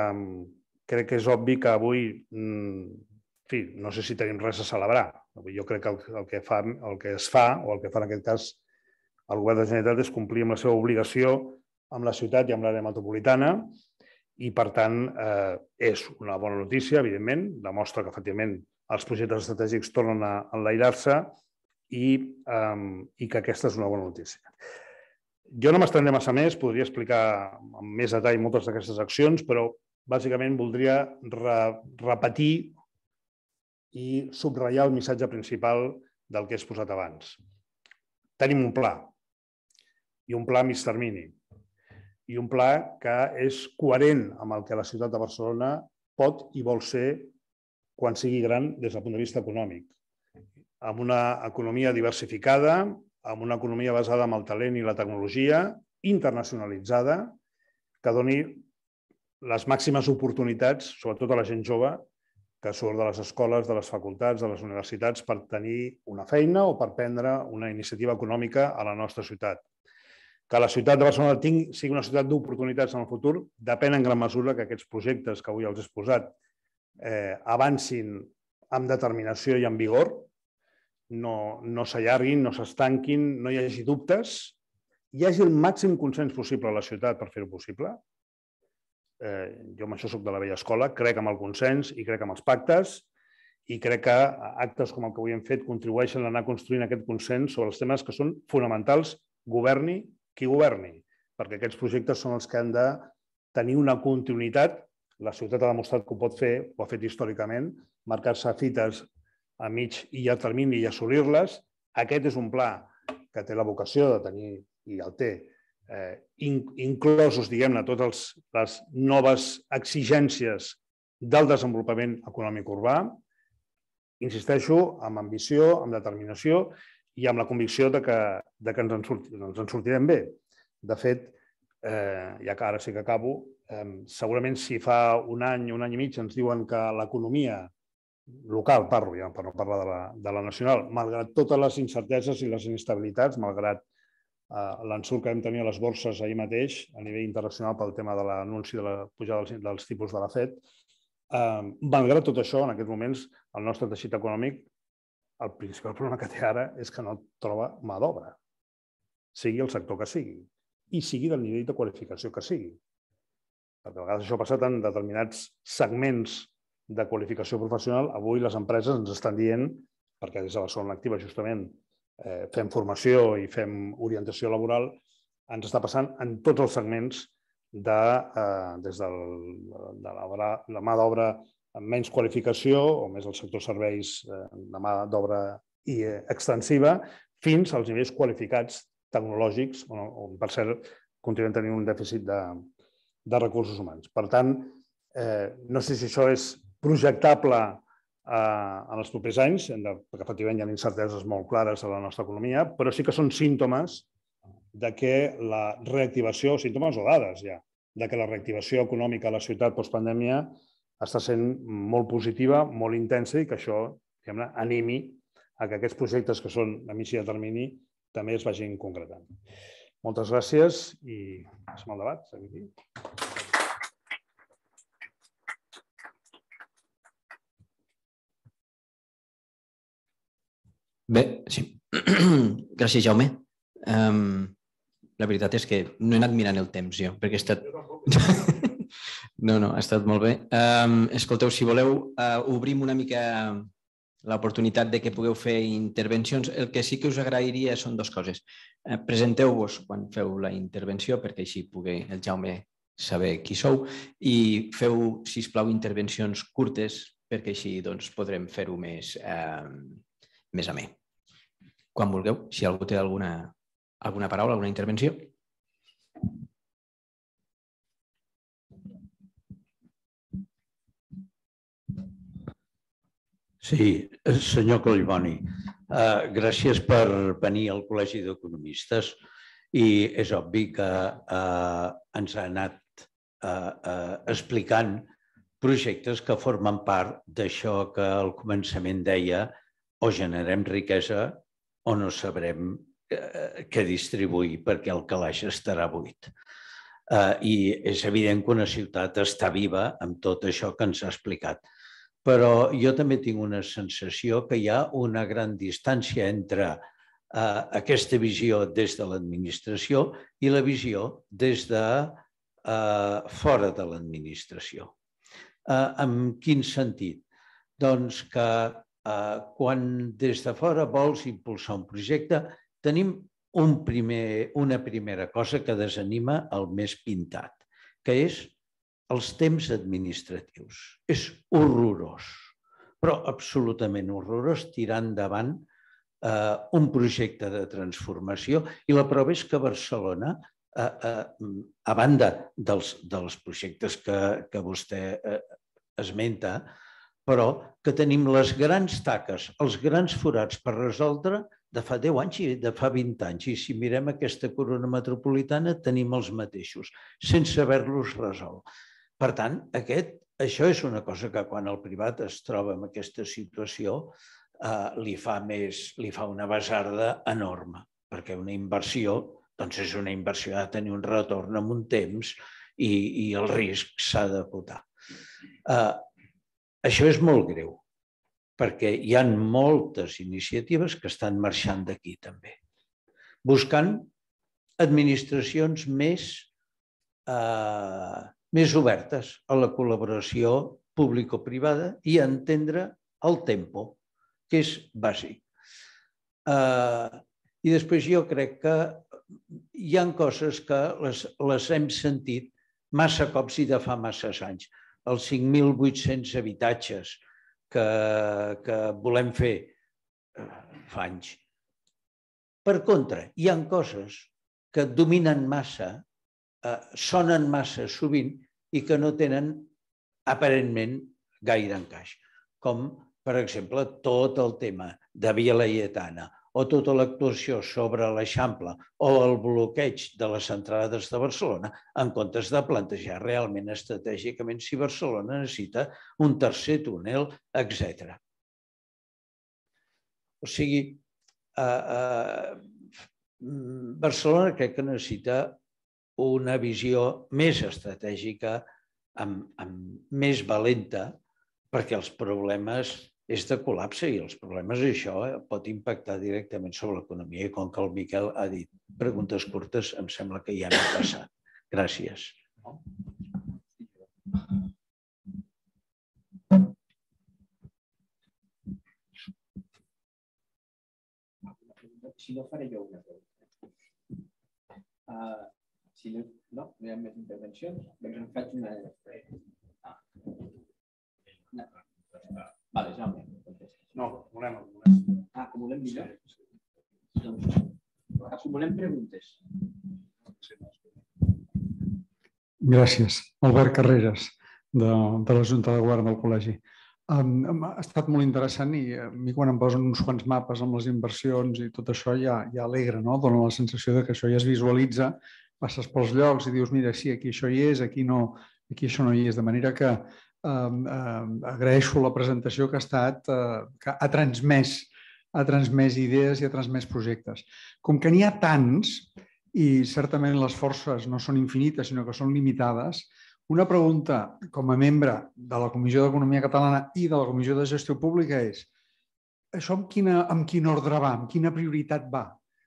S4: crec que és obvi que avui, mm, en fi, no sé si tenim res a celebrar. Jo crec que el, el, que fa, el que es fa, o el que fa en aquest cas el govern de la Generalitat, és complir amb la seva obligació amb la ciutat i amb l'àrea metropolitana i, per tant, eh, és una bona notícia, evidentment, demostra que, efectivament, els projectes estratègics tornen a enlairar-se i, eh, i que aquesta és una bona notícia. Jo no m'estendré massa més, podria explicar amb més detall moltes d'aquestes accions, però bàsicament voldria re repetir i subratllar el missatge principal del que he exposat abans. Tenim un pla, i un pla a mig termini i un pla que és coherent amb el que la ciutat de Barcelona pot i vol ser quan sigui gran des del punt de vista econòmic. Amb una economia diversificada, amb una economia basada en el talent i la tecnologia, internacionalitzada, que doni les màximes oportunitats, sobretot a la gent jove, que surt de les escoles, de les facultats, de les universitats, per tenir una feina o per prendre una iniciativa econòmica a la nostra ciutat que la ciutat de Barcelona tingui, sigui una ciutat d'oportunitats en el futur depèn en gran mesura que aquests projectes que avui els he exposat eh, avancin amb determinació i amb vigor, no, no s'allarguin, no s'estanquin, no hi hagi dubtes, hi hagi el màxim consens possible a la ciutat per fer-ho possible. Eh, jo amb això sóc de la vella escola, crec amb el consens i crec amb els pactes i crec que actes com el que avui hem fet contribueixen a anar construint aquest consens sobre els temes que són fonamentals, governi qui governi, perquè aquests projectes són els que han de tenir una continuïtat. La ciutat ha demostrat que ho pot fer, ho ha fet històricament, marcar-se fites a mig i a termini i assolir-les. Aquest és un pla que té la vocació de tenir, i el té, eh, inclosos, diguem-ne, totes les noves exigències del desenvolupament econòmic urbà, insisteixo, amb ambició, amb determinació i amb la convicció de que, de que ens, en sortirem, ens en sortirem bé. De fet, eh, ja que ara sí que acabo, eh, segurament si fa un any, un any i mig ens diuen que l'economia local, parlo ja per no parlar de la, de la nacional, malgrat totes les incerteses i les inestabilitats, malgrat eh, l'ensurt que vam tenir a les borses ahir mateix a nivell internacional pel tema de l'anunci de la pujada dels, dels tipus de la FED, eh, malgrat tot això, en aquests moments, el nostre teixit econòmic, el principal problema que té ara és que no troba mà d'obra, sigui el sector que sigui, i sigui del nivell de qualificació que sigui. Perquè a vegades això ha passat en determinats segments de qualificació professional, avui les empreses ens estan dient, perquè des de la zona activa justament eh, fem formació i fem orientació laboral, ens està passant en tots els segments de, eh, des del, de la, la mà d'obra amb menys qualificació o més el sector serveis eh, de mà d'obra i eh, extensiva, fins als nivells qualificats tecnològics, on, on per cert, continuem tenint un dèficit de, de recursos humans. Per tant, eh, no sé si això és projectable eh, en els propers anys, de, perquè efectivament hi ha incerteses molt clares a la nostra economia, però sí que són símptomes de que la reactivació, símptomes o dades ja, de que la reactivació econòmica a la ciutat postpandèmia està sent molt positiva, molt intensa i que això animi a que aquests projectes que són a mig de termini també es vagin concretant. Moltes gràcies i passem al debat. Seguim aquí.
S3: Bé, sí. Gràcies, Jaume. Um, la veritat és que no he anat mirant el temps jo, perquè he estat... no, no, ha estat molt bé. Um, escolteu, si voleu, uh, obrim una mica l'oportunitat de que pugueu fer intervencions. El que sí que us agrairia són dues coses. Uh, Presenteu-vos quan feu la intervenció, perquè així pugui el Jaume saber qui sou, i feu, si us plau, intervencions curtes, perquè així doncs, podrem fer-ho més, eh, més amè. Quan vulgueu, si algú té alguna, alguna paraula, alguna intervenció.
S5: Sí, senyor Collboni, uh, gràcies per venir al Col·legi d'Economistes i és obvi que uh, ens ha anat uh, uh, explicant projectes que formen part d'això que al començament deia o generem riquesa o no sabrem eh, què distribuir perquè el calaix estarà buit. Eh, I és evident que una ciutat està viva amb tot això que ens ha explicat. Però jo també tinc una sensació que hi ha una gran distància entre eh, aquesta visió des de l'administració i la visió des de eh, fora de l'administració. Eh, en quin sentit? Doncs que eh, quan des de fora vols impulsar un projecte, tenim un primer, una primera cosa que desanima el més pintat, que és els temps administratius. És horrorós, però absolutament horrorós tirar endavant eh, un projecte de transformació i la prova és que Barcelona, eh, eh, a banda dels, dels projectes que, que vostè eh, esmenta, però que tenim les grans taques, els grans forats per resoldre de fa 10 anys i de fa 20 anys. I si mirem aquesta corona metropolitana, tenim els mateixos, sense haver-los resolt. Per tant, aquest, això és una cosa que quan el privat es troba en aquesta situació eh, li, fa més, li fa una basarda enorme, perquè una inversió doncs és una inversió, ha de tenir un retorn en un temps i, i el risc s'ha de votar. Eh, això és molt greu, perquè hi han moltes iniciatives que estan marxant d'aquí també, buscant administracions més, eh, més obertes a la col·laboració público-privada i a entendre el tempo, que és bàsic. Eh, I després jo crec que hi han coses que les, les hem sentit massa cops i de fa massa anys els 5.800 habitatges que, que volem fer eh, fa anys. Per contra, hi han coses que dominen massa, eh, sonen massa sovint i que no tenen aparentment gaire encaix, com per exemple tot el tema de Via Laietana o tota l'actuació sobre l'Eixample o el bloqueig de les entrades de Barcelona, en comptes de plantejar realment estratègicament si Barcelona necessita un tercer túnel, etc. O sigui, eh, eh, Barcelona crec que necessita una visió més estratègica, amb, amb més valenta, perquè els problemes és de col·lapse i els problemes això eh, pot impactar directament sobre l'economia i com que el Miquel ha dit preguntes curtes, em sembla que ja n'ha passat. Gràcies.
S6: Si no, faré jo una pregunta. Uh, si no, no, no hi ha més intervencions, doncs em faig una... Ah. No. Vale, Jaume.
S4: No, acumulem, acumulem.
S6: Ah, acumulem millor? Doncs acumulem preguntes.
S7: Gràcies. Albert Carreras, de, de la Junta de Govern del Col·legi. Um, ha estat molt interessant i a mi quan em posen uns quants mapes amb les inversions i tot això ja, ja alegra, no? Dóna la sensació de que això ja es visualitza, passes pels llocs i dius, mira, sí, aquí això hi és, aquí no, aquí això no hi és. De manera que eh, agraeixo la presentació que ha estat, eh, que ha transmès, ha transmès idees i ha transmès projectes. Com que n'hi ha tants, i certament les forces no són infinites, sinó que són limitades, una pregunta com a membre de la Comissió d'Economia Catalana i de la Comissió de Gestió Pública és això amb, quina, amb quin ordre va, amb quina prioritat va?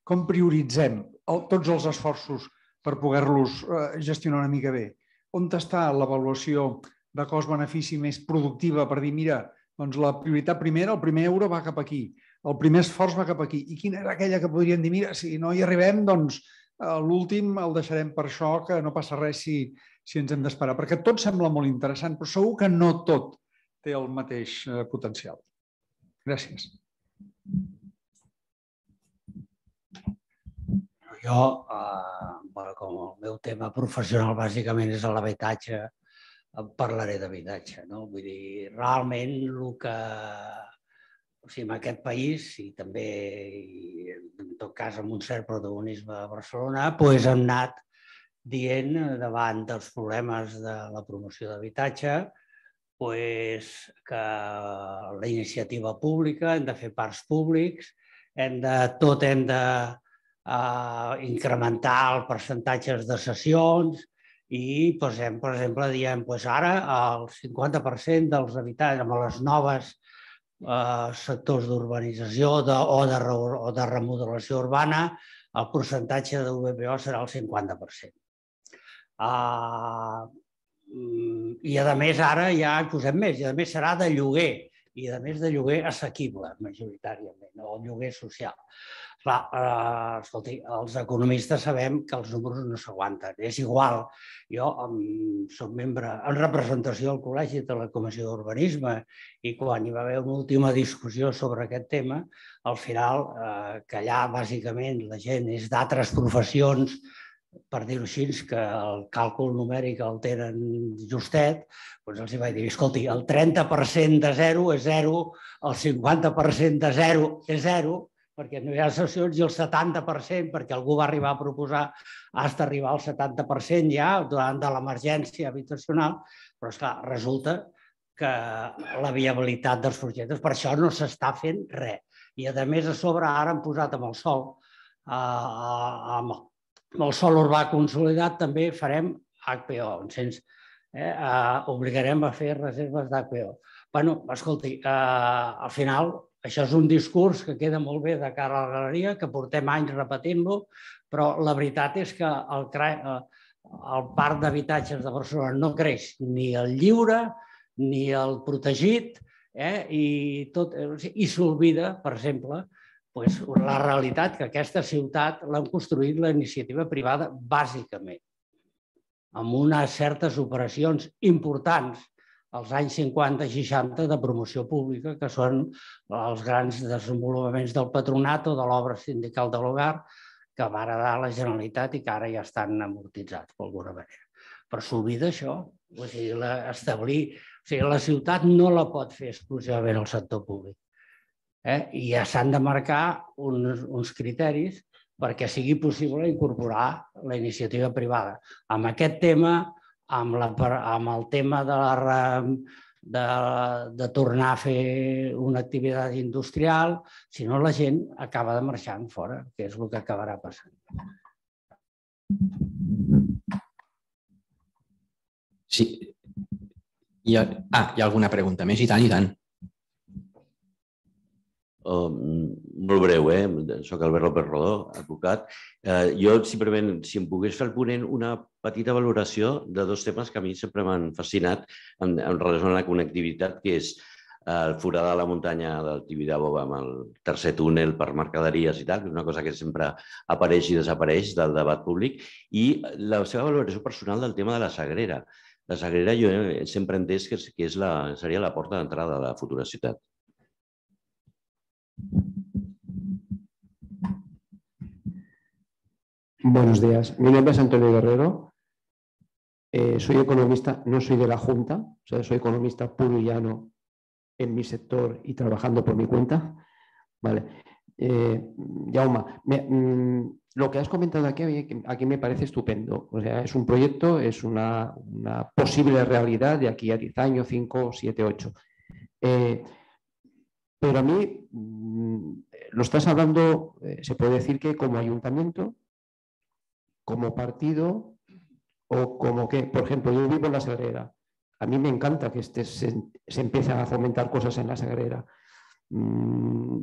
S7: Com prioritzem el, tots els esforços per poder-los eh, gestionar una mica bé? On està l'avaluació de cost-benefici més productiva per dir, mira, doncs la prioritat primera, el primer euro va cap aquí, el primer esforç va cap aquí. I quina era aquella que podríem dir, mira, si no hi arribem, doncs eh, l'últim el deixarem per això, que no passa res si, si ens hem d'esperar. Perquè tot sembla molt interessant, però segur que no tot té el mateix eh, potencial. Gràcies.
S8: Jo, eh, bueno, com el meu tema professional bàsicament és l'habitatge, parlaré d'habitatge. No? Vull dir, realment el que o sigui, en aquest país i també, i en tot cas, amb un cert protagonisme a Barcelona, doncs hem anat dient davant dels problemes de la promoció d'habitatge pues, que la iniciativa pública, hem de fer parcs públics, hem de, tot hem de uh, incrementar els percentatges de sessions, i posem, per exemple, diem, doncs ara el 50% dels habitants amb les noves eh, sectors d'urbanització o, de, o de remodelació urbana, el percentatge de VPO serà el 50%. Uh, I a més ara ja hi posem més, i a més serà de lloguer, i a més de lloguer assequible, majoritàriament, o lloguer social. Clar, eh, escolti, els economistes sabem que els números no s'aguanten. És igual, jo um, soc membre en representació del Col·legi de la Comissió d'Urbanisme i quan hi va haver una última discussió sobre aquest tema, al final, eh, que allà bàsicament la gent és d'altres professions, per dir-ho així, que el càlcul numèric el tenen justet, doncs els vaig dir, escolti, el 30% de zero és zero, el 50% de zero és zero, perquè no hi ha sessions, i el 70%, perquè algú va arribar a proposar fins arribar al 70% ja durant de l'emergència habitacional, però és clar, resulta que la viabilitat dels projectes, per això no s'està fent res. I a més a sobre ara han posat amb el sol, eh, amb el sol urbà consolidat també farem HPO, en sens, eh, eh, obligarem a fer reserves d'HPO. bueno, escolti, eh, al final això és un discurs que queda molt bé de cara a la galeria, que portem anys repetint-lo, però la veritat és que el, eh, el parc d'habitatges de Barcelona no creix ni el lliure ni el protegit eh? i, tot, eh, i s'olvida, per exemple, pues, la realitat que aquesta ciutat l'han construït la iniciativa privada bàsicament, amb unes certes operacions importants als anys 50 i 60 de promoció pública, que són els grans desenvolupaments del patronat o de l'obra sindical de l'hogar que va heredar la Generalitat i que ara ja estan amortitzats, d'alguna manera. Però s'oblida això. O sigui, la, establir... O sigui, la ciutat no la pot fer exclusivament el sector públic. Eh? I ja s'han de marcar uns, uns criteris perquè sigui possible incorporar la iniciativa privada. Amb aquest tema, amb, la, amb el tema de la, de, de tornar a fer una activitat industrial, si no la gent acaba de marxar fora, que és el que acabarà passant.
S3: Sí. Hi ha, ah, hi ha alguna pregunta més? I tant, i tant.
S9: Oh, molt breu, eh? Soc Albert López Rodó, advocat. Eh, jo, simplement, si em pogués fer el ponent una petita valoració de dos temes que a mi sempre m'han fascinat en, en relació amb la connectivitat, que és eh, el forat de la muntanya del Tibidabo amb el tercer túnel per mercaderies i tal, que és una cosa que sempre apareix i desapareix del debat públic, i la seva valoració personal del tema de la Sagrera. La Sagrera jo sempre he entès que, que és la, seria la porta d'entrada de la futura ciutat.
S10: Buenos días. Mi nombre es Antonio Guerrero. Eh, soy economista, no soy de la Junta, o sea, soy economista puro y llano en mi sector y trabajando por mi cuenta. Vale. Eh, Jauma, mm, lo que has comentado aquí, aquí me parece estupendo. O sea, es un proyecto, es una, posible realidad de aquí a 10 años, 5, 7, 8. Pero a mí mm, lo estás hablando, eh, se puede decir que como ayuntamiento, como partido o como que, por ejemplo, yo vivo en la Sagrera. A mí me encanta que este, se, se empiecen a fomentar cosas en la Sagrera. Mm,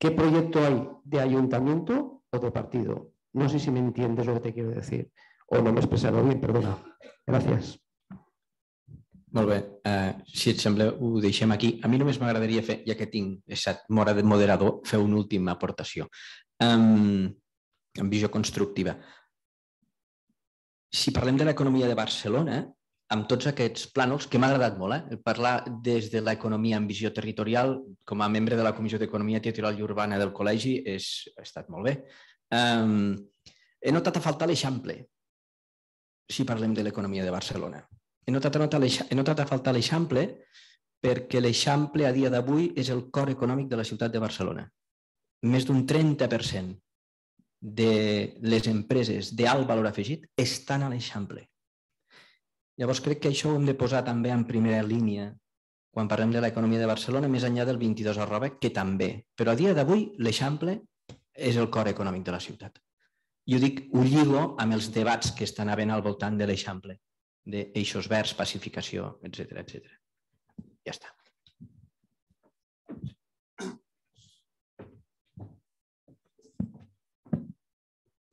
S10: ¿Qué proyecto hay de ayuntamiento o de partido? No sé si me entiendes lo que te quiero decir o no me he expresado bien, perdona. Gracias.
S3: Molt bé. Uh, si et sembla, ho aquí. A mi només m'agradaria fer, ja que tinc estat mora de moderador, fer una última aportació. Um, constructiva. Si parlem de l'economia de Barcelona, amb tots aquests plànols, que m'ha agradat molt, eh? parlar des de l'economia en visió territorial, com a membre de la Comissió d'Economia Territorial i Urbana del Col·legi, és, ha estat molt bé. Um, he notat a faltar l'Eixample, si parlem de l'economia de Barcelona. He notat, he notat a faltar l'Eixample perquè l'Eixample a dia d'avui és el cor econòmic de la ciutat de Barcelona. Més d'un 30% de les empreses d'alt valor afegit estan a l'Eixample. Llavors crec que això ho hem de posar també en primera línia quan parlem de l'economia de Barcelona, més enllà del 22 arroba, que també. Però a dia d'avui l'Eixample és el cor econòmic de la ciutat. I ho dic, ho lligo amb els debats que estan havent al voltant de l'Eixample d'eixos verds, pacificació, etc etc. Ja està.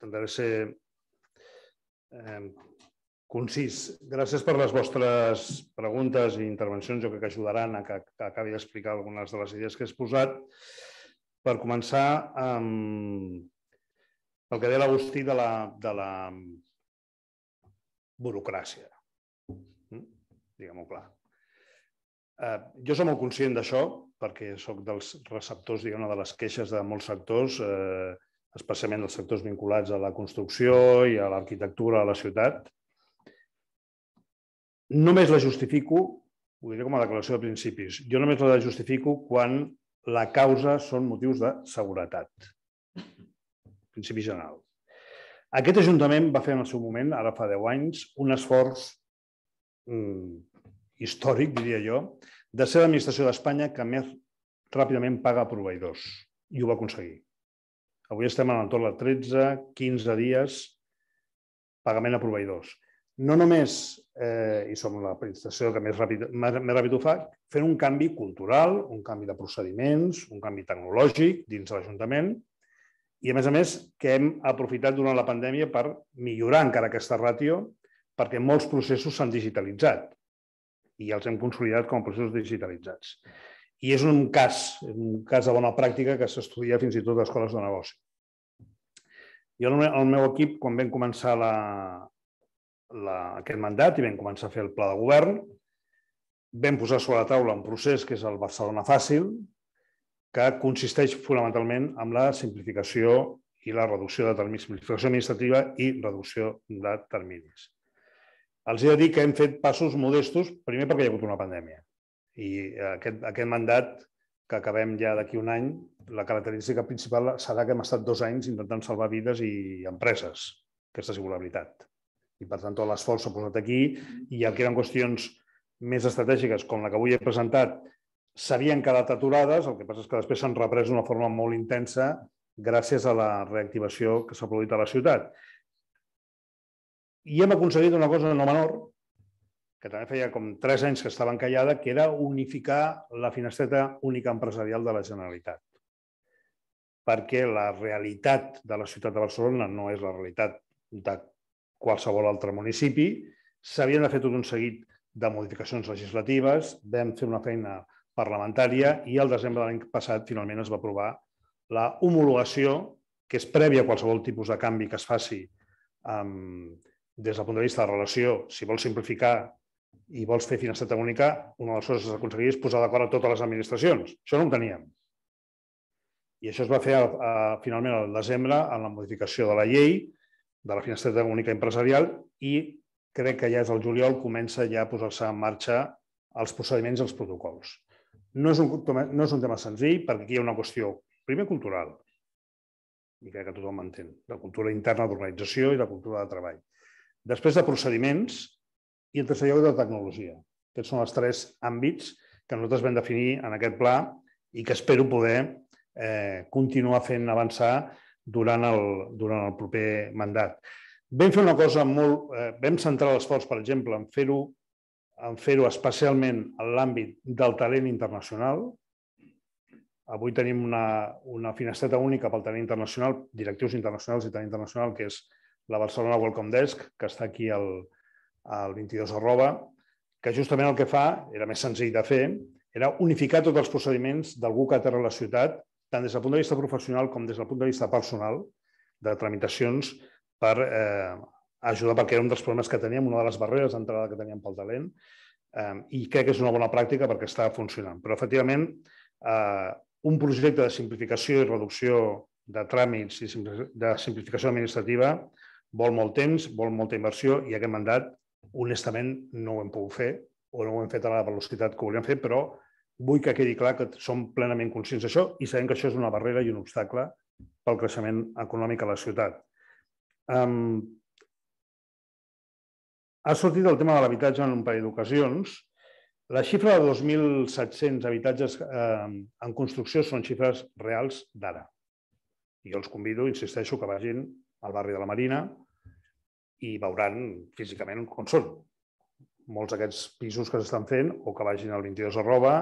S4: Intentaré ser eh, concís. Gràcies per les vostres preguntes i intervencions. Jo crec que ajudaran a que, acabi d'explicar algunes de les idees que he posat. Per començar, amb el que deia l'Agustí de la, de la burocràcia diguem-ho clar. Eh, jo soc molt conscient d'això, perquè sóc dels receptors, diguem de les queixes de molts sectors, eh, especialment dels sectors vinculats a la construcció i a l'arquitectura a la ciutat. Només la justifico, ho diré com a declaració de principis, jo només la justifico quan la causa són motius de seguretat. Principi general. Aquest Ajuntament va fer en el seu moment, ara fa 10 anys, un esforç mm, històric, diria jo, de ser l'administració d'Espanya que més ràpidament paga proveïdors. I ho va aconseguir. Avui estem a l'entorn de 13, 15 dies pagament a proveïdors. No només, eh, i som l'administració que més ràpid, més, més ràpid ho fa, fent un canvi cultural, un canvi de procediments, un canvi tecnològic dins l'Ajuntament, i a més a més que hem aprofitat durant la pandèmia per millorar encara aquesta ràtio perquè molts processos s'han digitalitzat i els hem consolidat com a processos digitalitzats. I és un cas, un cas de bona pràctica que s'estudia fins i tot a escoles de negoci. Jo, el meu equip, quan vam començar la, la, aquest mandat i vam començar a fer el pla de govern, vam posar sobre la taula un procés que és el Barcelona Fàcil, que consisteix fonamentalment en la simplificació i la reducció de terminis, simplificació administrativa i reducció de terminis. Els he de dir que hem fet passos modestos, primer perquè hi ha hagut una pandèmia. I aquest, aquest mandat, que acabem ja d'aquí un any, la característica principal serà que hem estat dos anys intentant salvar vides i empreses. Aquesta ha sigut la veritat. I, per tant, tot l'esforç s'ha posat aquí i el que eren qüestions més estratègiques, com la que avui he presentat, s'havien quedat aturades, el que passa és que després s'han reprès d'una forma molt intensa gràcies a la reactivació que s'ha produït a la ciutat. I hem aconseguit una cosa no menor, que també feia com tres anys que estava encallada, que era unificar la finestreta única empresarial de la Generalitat. Perquè la realitat de la ciutat de Barcelona no és la realitat de qualsevol altre municipi. S'havien de fer tot un seguit de modificacions legislatives, vam fer una feina parlamentària i al desembre de l'any passat finalment es va aprovar la homologació, que és prèvia a qualsevol tipus de canvi que es faci um, des del punt de vista de relació, si vols simplificar i vols fer finestreta única, una de les coses que s'aconseguia és posar d'acord a totes les administracions. Això no ho teníem. I això es va fer a, finalment al desembre en la modificació de la llei de la finestreta única empresarial i crec que ja és el juliol comença ja a posar-se en marxa els procediments i els protocols. No és, un, no és un tema senzill perquè aquí hi ha una qüestió, primer cultural, i crec que tothom m'entén, de cultura interna d'organització i de cultura de treball. Després de procediments i en tercer lloc de tecnologia. Aquests són els tres àmbits que nosaltres vam definir en aquest pla i que espero poder eh, continuar fent avançar durant el, durant el proper mandat. Vam fer una cosa molt... Eh, vam centrar l'esforç, per exemple, en fer-ho en fer-ho especialment en l'àmbit del talent internacional. Avui tenim una, una finestreta única pel talent internacional, directius internacionals i talent internacional, que és la Barcelona Welcome Desk, que està aquí al, al 22 arroba, que justament el que fa, era més senzill de fer, era unificar tots els procediments d'algú que aterra la ciutat, tant des del punt de vista professional com des del punt de vista personal, de tramitacions per eh, ajudar, perquè era un dels problemes que teníem, una de les barreres d'entrada que teníem pel talent, eh, i crec que és una bona pràctica perquè està funcionant. Però, efectivament, eh, un projecte de simplificació i reducció de tràmits i de simplificació administrativa vol molt temps, vol molta inversió i aquest mandat, honestament, no ho hem pogut fer o no ho hem fet a la velocitat que volíem fer, però vull que quedi clar que som plenament conscients d'això i sabem que això és una barrera i un obstacle pel creixement econòmic a la ciutat. Um, ha sortit el tema de l'habitatge en un parell d'ocasions. La xifra de 2.700 habitatges eh, en construcció són xifres reals d'ara. I els convido, insisteixo, que vagin al barri de la Marina i veuran físicament com són. Molts d'aquests pisos que s'estan fent o que vagin al 22 arroba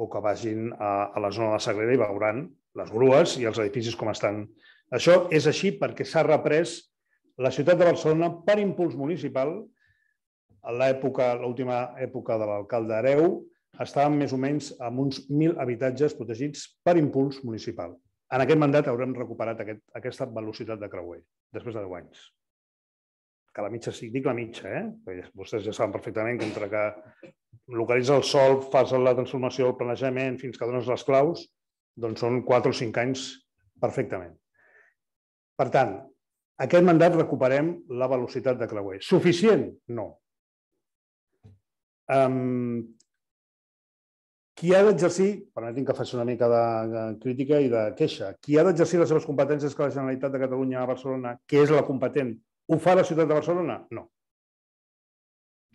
S4: o que vagin a, a la zona de la Sagrera i veuran les grues i els edificis com estan. Això és així perquè s'ha reprès la ciutat de Barcelona, per impuls municipal, a l'època, l'última època de l'alcalde Areu, estàvem més o menys amb uns 1.000 habitatges protegits per impuls municipal. En aquest mandat haurem recuperat aquest, aquesta velocitat de creuer, després de 10 anys. Que la mitja, dic la mitja, eh? Vostès ja saben perfectament que entre que localitza el sol, fas la transformació, el planejament, fins que dones les claus, doncs són 4 o 5 anys perfectament. Per tant, aquest mandat recuperem la velocitat de creuer. Suficient? No. Um, qui ha d'exercir, permetin que faci una mica de crítica i de queixa, qui ha d'exercir les seves competències que la Generalitat de Catalunya a Barcelona, que és la competent, ho fa la ciutat de Barcelona? No.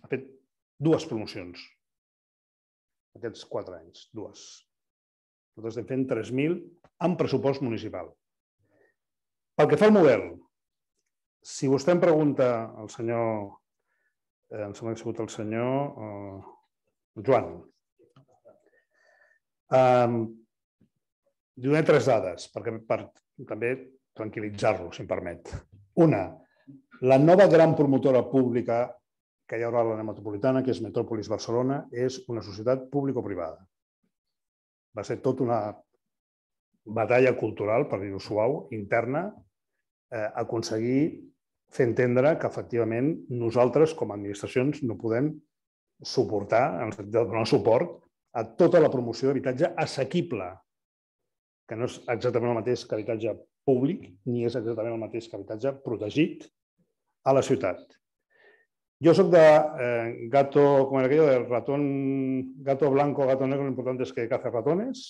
S4: Ha fet dues promocions aquests quatre anys, dues. Nosaltres estem fent 3.000 amb pressupost municipal. Pel que fa al model, si vostè em pregunta al senyor, eh, em sembla que ha sigut el senyor eh, Joan, eh, donaré tres dades perquè, per també tranquil·litzar-lo, si em permet. Una, la nova gran promotora pública que hi haurà a l'àrea metropolitana, que és Metròpolis Barcelona, és una societat público-privada. Va ser tot una batalla cultural, per dir-ho suau, interna, eh, aconseguir fer entendre que efectivament nosaltres com a administracions no podem suportar, en el sentit de donar suport a tota la promoció d'habitatge assequible, que no és exactament el mateix que habitatge públic ni és exactament el mateix que habitatge protegit a la ciutat. Jo sóc de eh, gato, com era aquello, del ratón, gato blanco, gato negro, l'important és que caza ratones.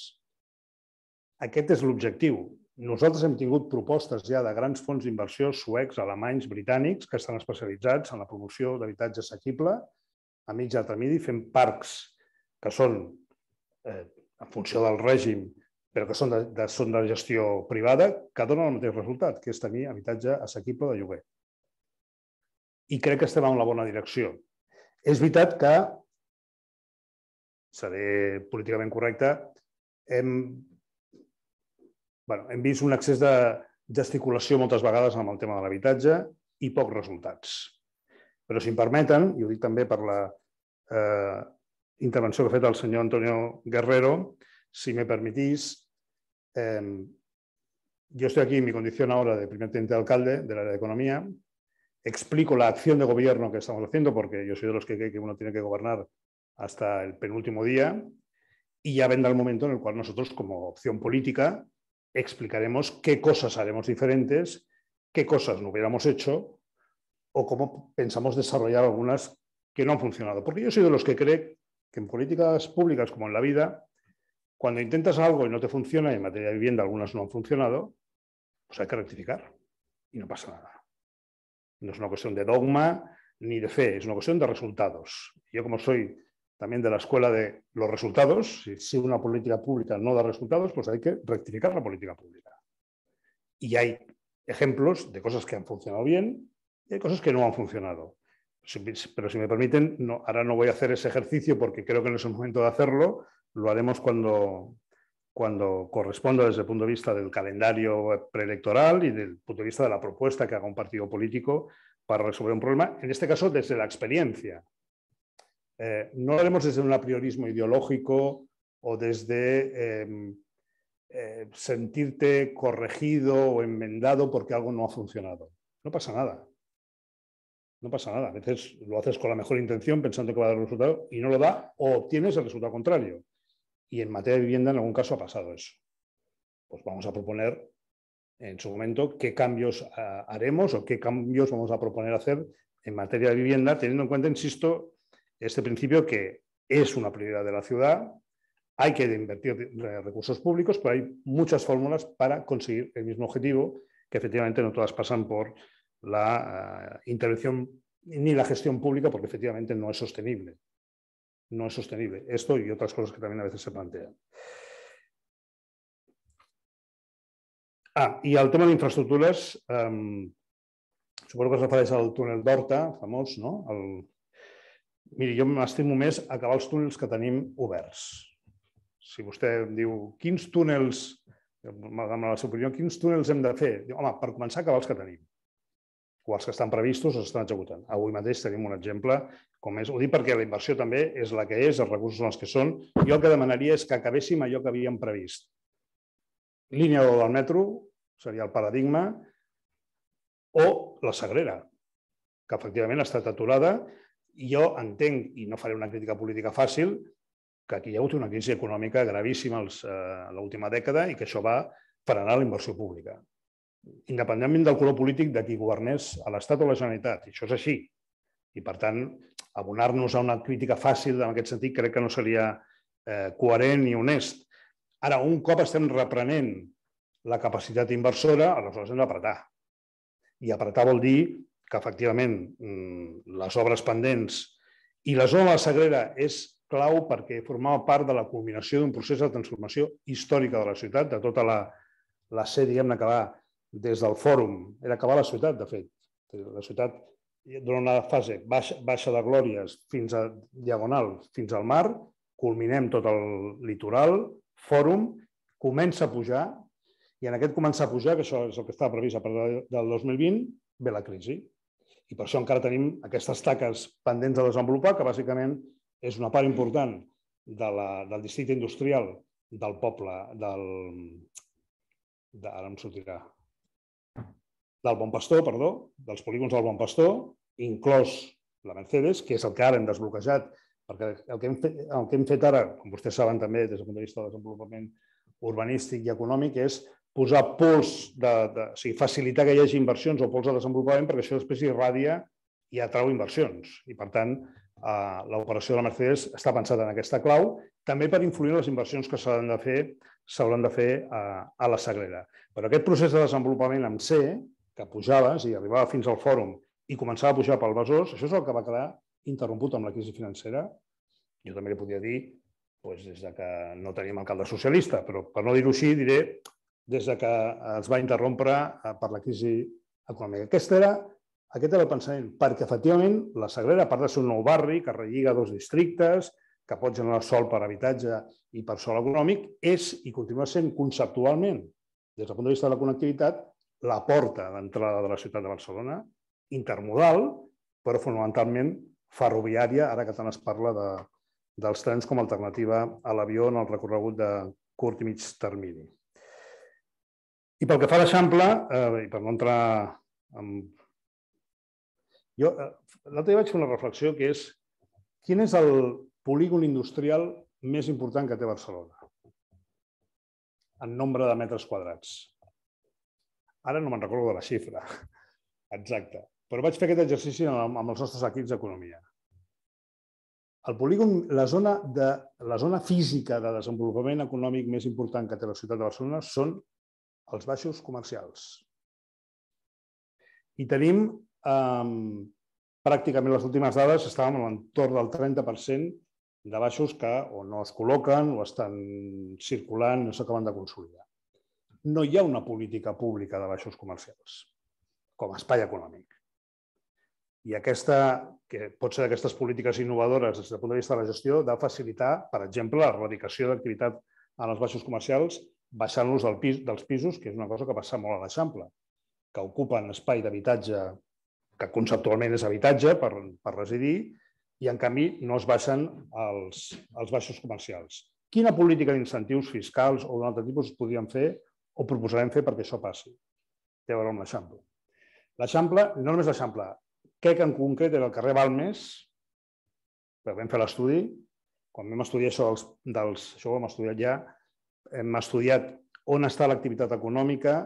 S4: Aquest és l'objectiu. Nosaltres hem tingut propostes ja de grans fons d'inversió suecs, alemanys, britànics, que estan especialitzats en la promoció d'habitatge assequible a mitjà termini, fent parcs que són, eh, en funció del règim, però que són de, de, són de gestió privada, que donen el mateix resultat, que és tenir habitatge assequible de lloguer. I crec que estem en la bona direcció. És veritat que, seré políticament correcte, hem bueno, hem vist un excés de gesticulació moltes vegades amb el tema de l'habitatge i pocs resultats. Però si em permeten, i ho dic també per la eh, intervenció que ha fet el senyor Antonio Guerrero, si me permitís, eh, yo estoy aquí en mi condición ahora de primer teniente de alcalde del área de economía, explico la acción de gobierno que estamos haciendo, porque yo soy de los que cree que uno tiene que gobernar hasta el penúltimo día, y ya vendrá el momento en el cual nosotros, como opción política, explicaremos qué cosas haremos diferentes, qué cosas no hubiéramos hecho o cómo pensamos desarrollar algunas que no han funcionado. Porque yo soy de los que cree que en políticas públicas como en la vida, cuando intentas algo y no te funciona, y en materia de vivienda algunas no han funcionado, pues hay que rectificar y no pasa nada. No es una cuestión de dogma ni de fe, es una cuestión de resultados. Yo como soy también de la escuela de los resultados. Si, una política pública no da resultados, pues hay que rectificar la política pública. Y hay ejemplos de cosas que han funcionado bien y hay cosas que no han funcionado. Pero si me permiten, ahora no voy a hacer ese ejercicio porque creo que no es el momento de hacerlo. Lo haremos cuando, cuando corresponda desde el punto de vista del calendario preelectoral y del punto de vista de la propuesta que haga un partido político para resolver un problema, en este caso desde la experiencia. Eh, no lo haremos desde un apriorismo ideológico o desde em, eh, sentirte corregido o enmendado porque algo no ha funcionado. No pasa nada. No pasa nada. A veces lo haces con la mejor intención pensando que va a dar el resultado y no lo da o obtienes el resultado contrario. Y en materia de vivienda en algún caso ha pasado eso. Pues vamos a proponer en su momento qué cambios ah, haremos o qué cambios vamos a proponer hacer en materia de vivienda, teniendo en cuenta, insisto, este principio que es una prioridad de la ciudad, hay que invertir recursos públicos, pero hay muchas fórmulas para conseguir el mismo objetivo, que efectivamente no todas pasan por la eh, intervención ni la gestión pública, porque efectivamente no es sostenible. No es sostenible. Esto y otras cosas que también a veces se plantean. Ah, y al tema de infraestructuras, um, supongo que os refereix al túnel d'Horta, famós, no? El, Miri, jo m'estimo més acabar els túnels que tenim oberts. Si vostè em diu, quins túnels, m'agrada la seva opinió, quins túnels hem de fer? Diu, home, per començar, acabar els que tenim. O els que estan previstos s'estan executant. Avui mateix tenim un exemple com és, ho dic perquè la inversió també és la que és, els recursos són els que són. Jo el que demanaria és que acabéssim allò que havíem previst. Línia del metro seria el paradigma, o la Sagrera, que efectivament ha estat aturada jo entenc, i no faré una crítica política fàcil, que aquí hi ha hagut una crisi econòmica gravíssima eh, l'última dècada i que això va frenar la inversió pública. Independentment del color polític de qui governés a l'Estat o la Generalitat. I això és així. I, per tant, abonar-nos a una crítica fàcil en aquest sentit crec que no seria eh, coherent ni honest. Ara, un cop estem reprenent la capacitat inversora, aleshores hem d'apretar. I apretar vol dir que efectivament mm, les obres pendents i la zona de la Sagrera és clau perquè formava part de la culminació d'un procés de transformació històrica de la ciutat, de tota la, la ser, diguem-ne, que va des del fòrum, era acabar la ciutat, de fet. La ciutat, durant una fase baixa, baixa de glòries fins a diagonal, fins al mar, culminem tot el litoral, fòrum, comença a pujar, i en aquest començar a pujar, que això és el que estava previst a partir del 2020, ve la crisi. I per això encara tenim aquestes taques pendents de desenvolupar, que bàsicament és una part important de la, del districte industrial del poble, del, de, ara em sortirà, del Bon Pastor, perdó, dels polígons del Bon Pastor, inclòs la Mercedes, que és el que ara hem desbloquejat, perquè el que hem fet, el que hem fet ara, com vostès saben també des del punt de vista del desenvolupament urbanístic i econòmic, és posar pols, de, de, o sigui, facilitar que hi hagi inversions o pols de desenvolupament perquè això després irradia i atrau inversions. I, per tant, eh, l'operació de la Mercedes està pensada en aquesta clau, també per influir en les inversions que s'hauran de fer s'hauran de fer a, a la Sagrera. Però aquest procés de desenvolupament amb C, que pujava, i arribava fins al fòrum i començava a pujar pel Besòs, això és el que va quedar interromput amb la crisi financera. Jo també li podia dir doncs, des de que no teníem alcalde socialista, però per no dir-ho així, diré des de que es va interrompre eh, per la crisi econòmica. Aquest era, aquest era el pensament, perquè efectivament la Sagrera, a part de ser un nou barri que relliga dos districtes, que pot generar sol per habitatge i per sol econòmic, és i continua sent conceptualment, des del punt de vista de la connectivitat, la porta d'entrada de la ciutat de Barcelona, intermodal, però fonamentalment ferroviària, ara que tant es parla de, dels trens com a alternativa a l'avió en el recorregut de curt i mig termini. I pel que fa a l'Eixample, eh, i per no entrar en... Jo eh, l'altre dia vaig fer una reflexió que és quin és el polígon industrial més important que té Barcelona en nombre de metres quadrats. Ara no me'n recordo de la xifra exacta, però vaig fer aquest exercici amb els nostres equips d'economia. El polígon, la zona, de, la zona física de desenvolupament econòmic més important que té la ciutat de Barcelona són els baixos comercials. I tenim eh, pràcticament les últimes dades, estàvem a l'entorn del 30% de baixos que o no es col·loquen o estan circulant, no s'acaben de consolidar. No hi ha una política pública de baixos comercials com a espai econòmic. I aquesta, que pot ser d'aquestes polítiques innovadores des del punt de vista de la gestió, de facilitar, per exemple, l'erradicació d'activitat en els baixos comercials baixant-los del pis, dels pisos, que és una cosa que passa molt a l'Eixample, que ocupen espai d'habitatge que conceptualment és habitatge per, per residir, i en canvi no es baixen els, els baixos comercials. Quina política d'incentius fiscals o d'un altre tipus es podrien fer o proposarem fer perquè això passi? Té a veure amb l'Eixample. L'Eixample, no només l'Eixample, crec que en concret era el carrer Balmes, però vam fer l'estudi, quan vam estudiar això dels, dels això ho hem estudiat ja, hem estudiat on està l'activitat econòmica,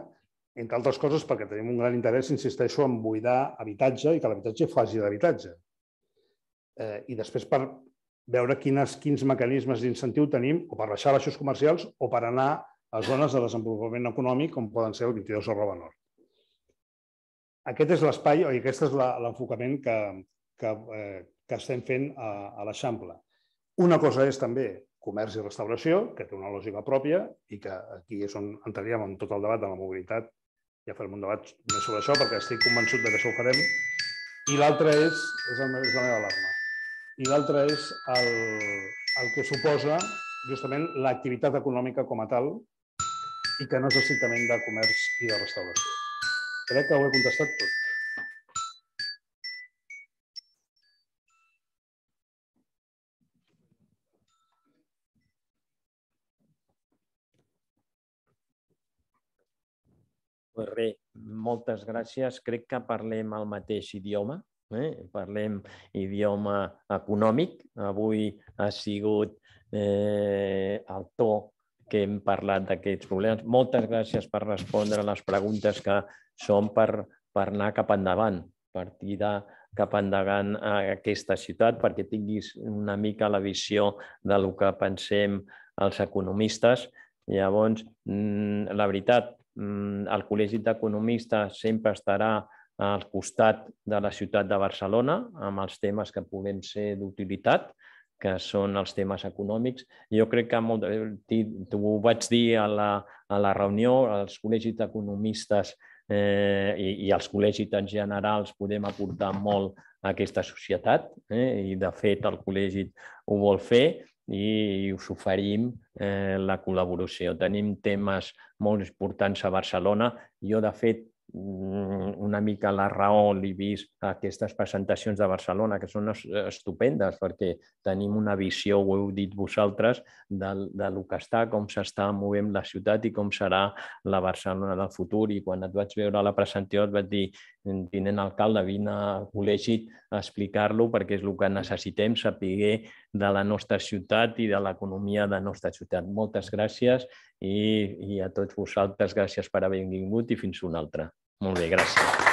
S4: entre altres coses perquè tenim un gran interès, insisteixo, en buidar habitatge i que l'habitatge faci d'habitatge. Eh, I després per veure quines, quins mecanismes d'incentiu tenim o per baixar baixos comercials o per anar a zones de desenvolupament econòmic com poden ser el 22 o Roba Nord. Aquest és l'espai i aquest és l'enfocament que, que, eh, que estem fent a, a l'Eixample. Una cosa és també comerç i restauració, que té una lògica pròpia i que aquí és on entraríem en tot el debat de la mobilitat. Ja farem un debat més sobre això perquè estic convençut de que això ho farem. I l'altre és, és, el, és la meva alarma, i l'altre és el, el que suposa justament l'activitat econòmica com a tal i que no és estrictament de comerç i de restauració. Crec que ho he contestat tot.
S2: Pues res, moltes gràcies. Crec que parlem el mateix idioma, eh? parlem idioma econòmic. Avui ha sigut eh, el to que hem parlat d'aquests problemes. Moltes gràcies per respondre a les preguntes que són per, per anar cap endavant, per tirar cap endavant a aquesta ciutat, perquè tinguis una mica la visió del que pensem els economistes. Llavors, mm, la veritat, Mm, el Col·legi d'Economistes sempre estarà al costat de la ciutat de Barcelona amb els temes que puguem ser d'utilitat, que són els temes econòmics. Jo crec que molt, ho vaig dir a la, a la reunió, els col·legis d'economistes eh, i, i els col·legis en generals podem aportar molt a aquesta societat eh, i de fet el col·legi ho vol fer i us oferim eh, la col·laboració. Tenim temes molt importants a Barcelona. Jo, de fet, una mica la raó l'he vist a aquestes presentacions de Barcelona, que són estupendes, perquè tenim una visió, ho heu dit vosaltres, de, de que està, com s'està movent la ciutat i com serà la Barcelona del futur. I quan et vaig veure a la presentació et vaig dir tinent alcalde, vine al col·legi a explicar-lo perquè és el que necessitem saber de la nostra ciutat i de l'economia de la nostra ciutat. Moltes gràcies i, i a tots vosaltres gràcies per haver vingut i fins una altra. Molt bé, gràcies.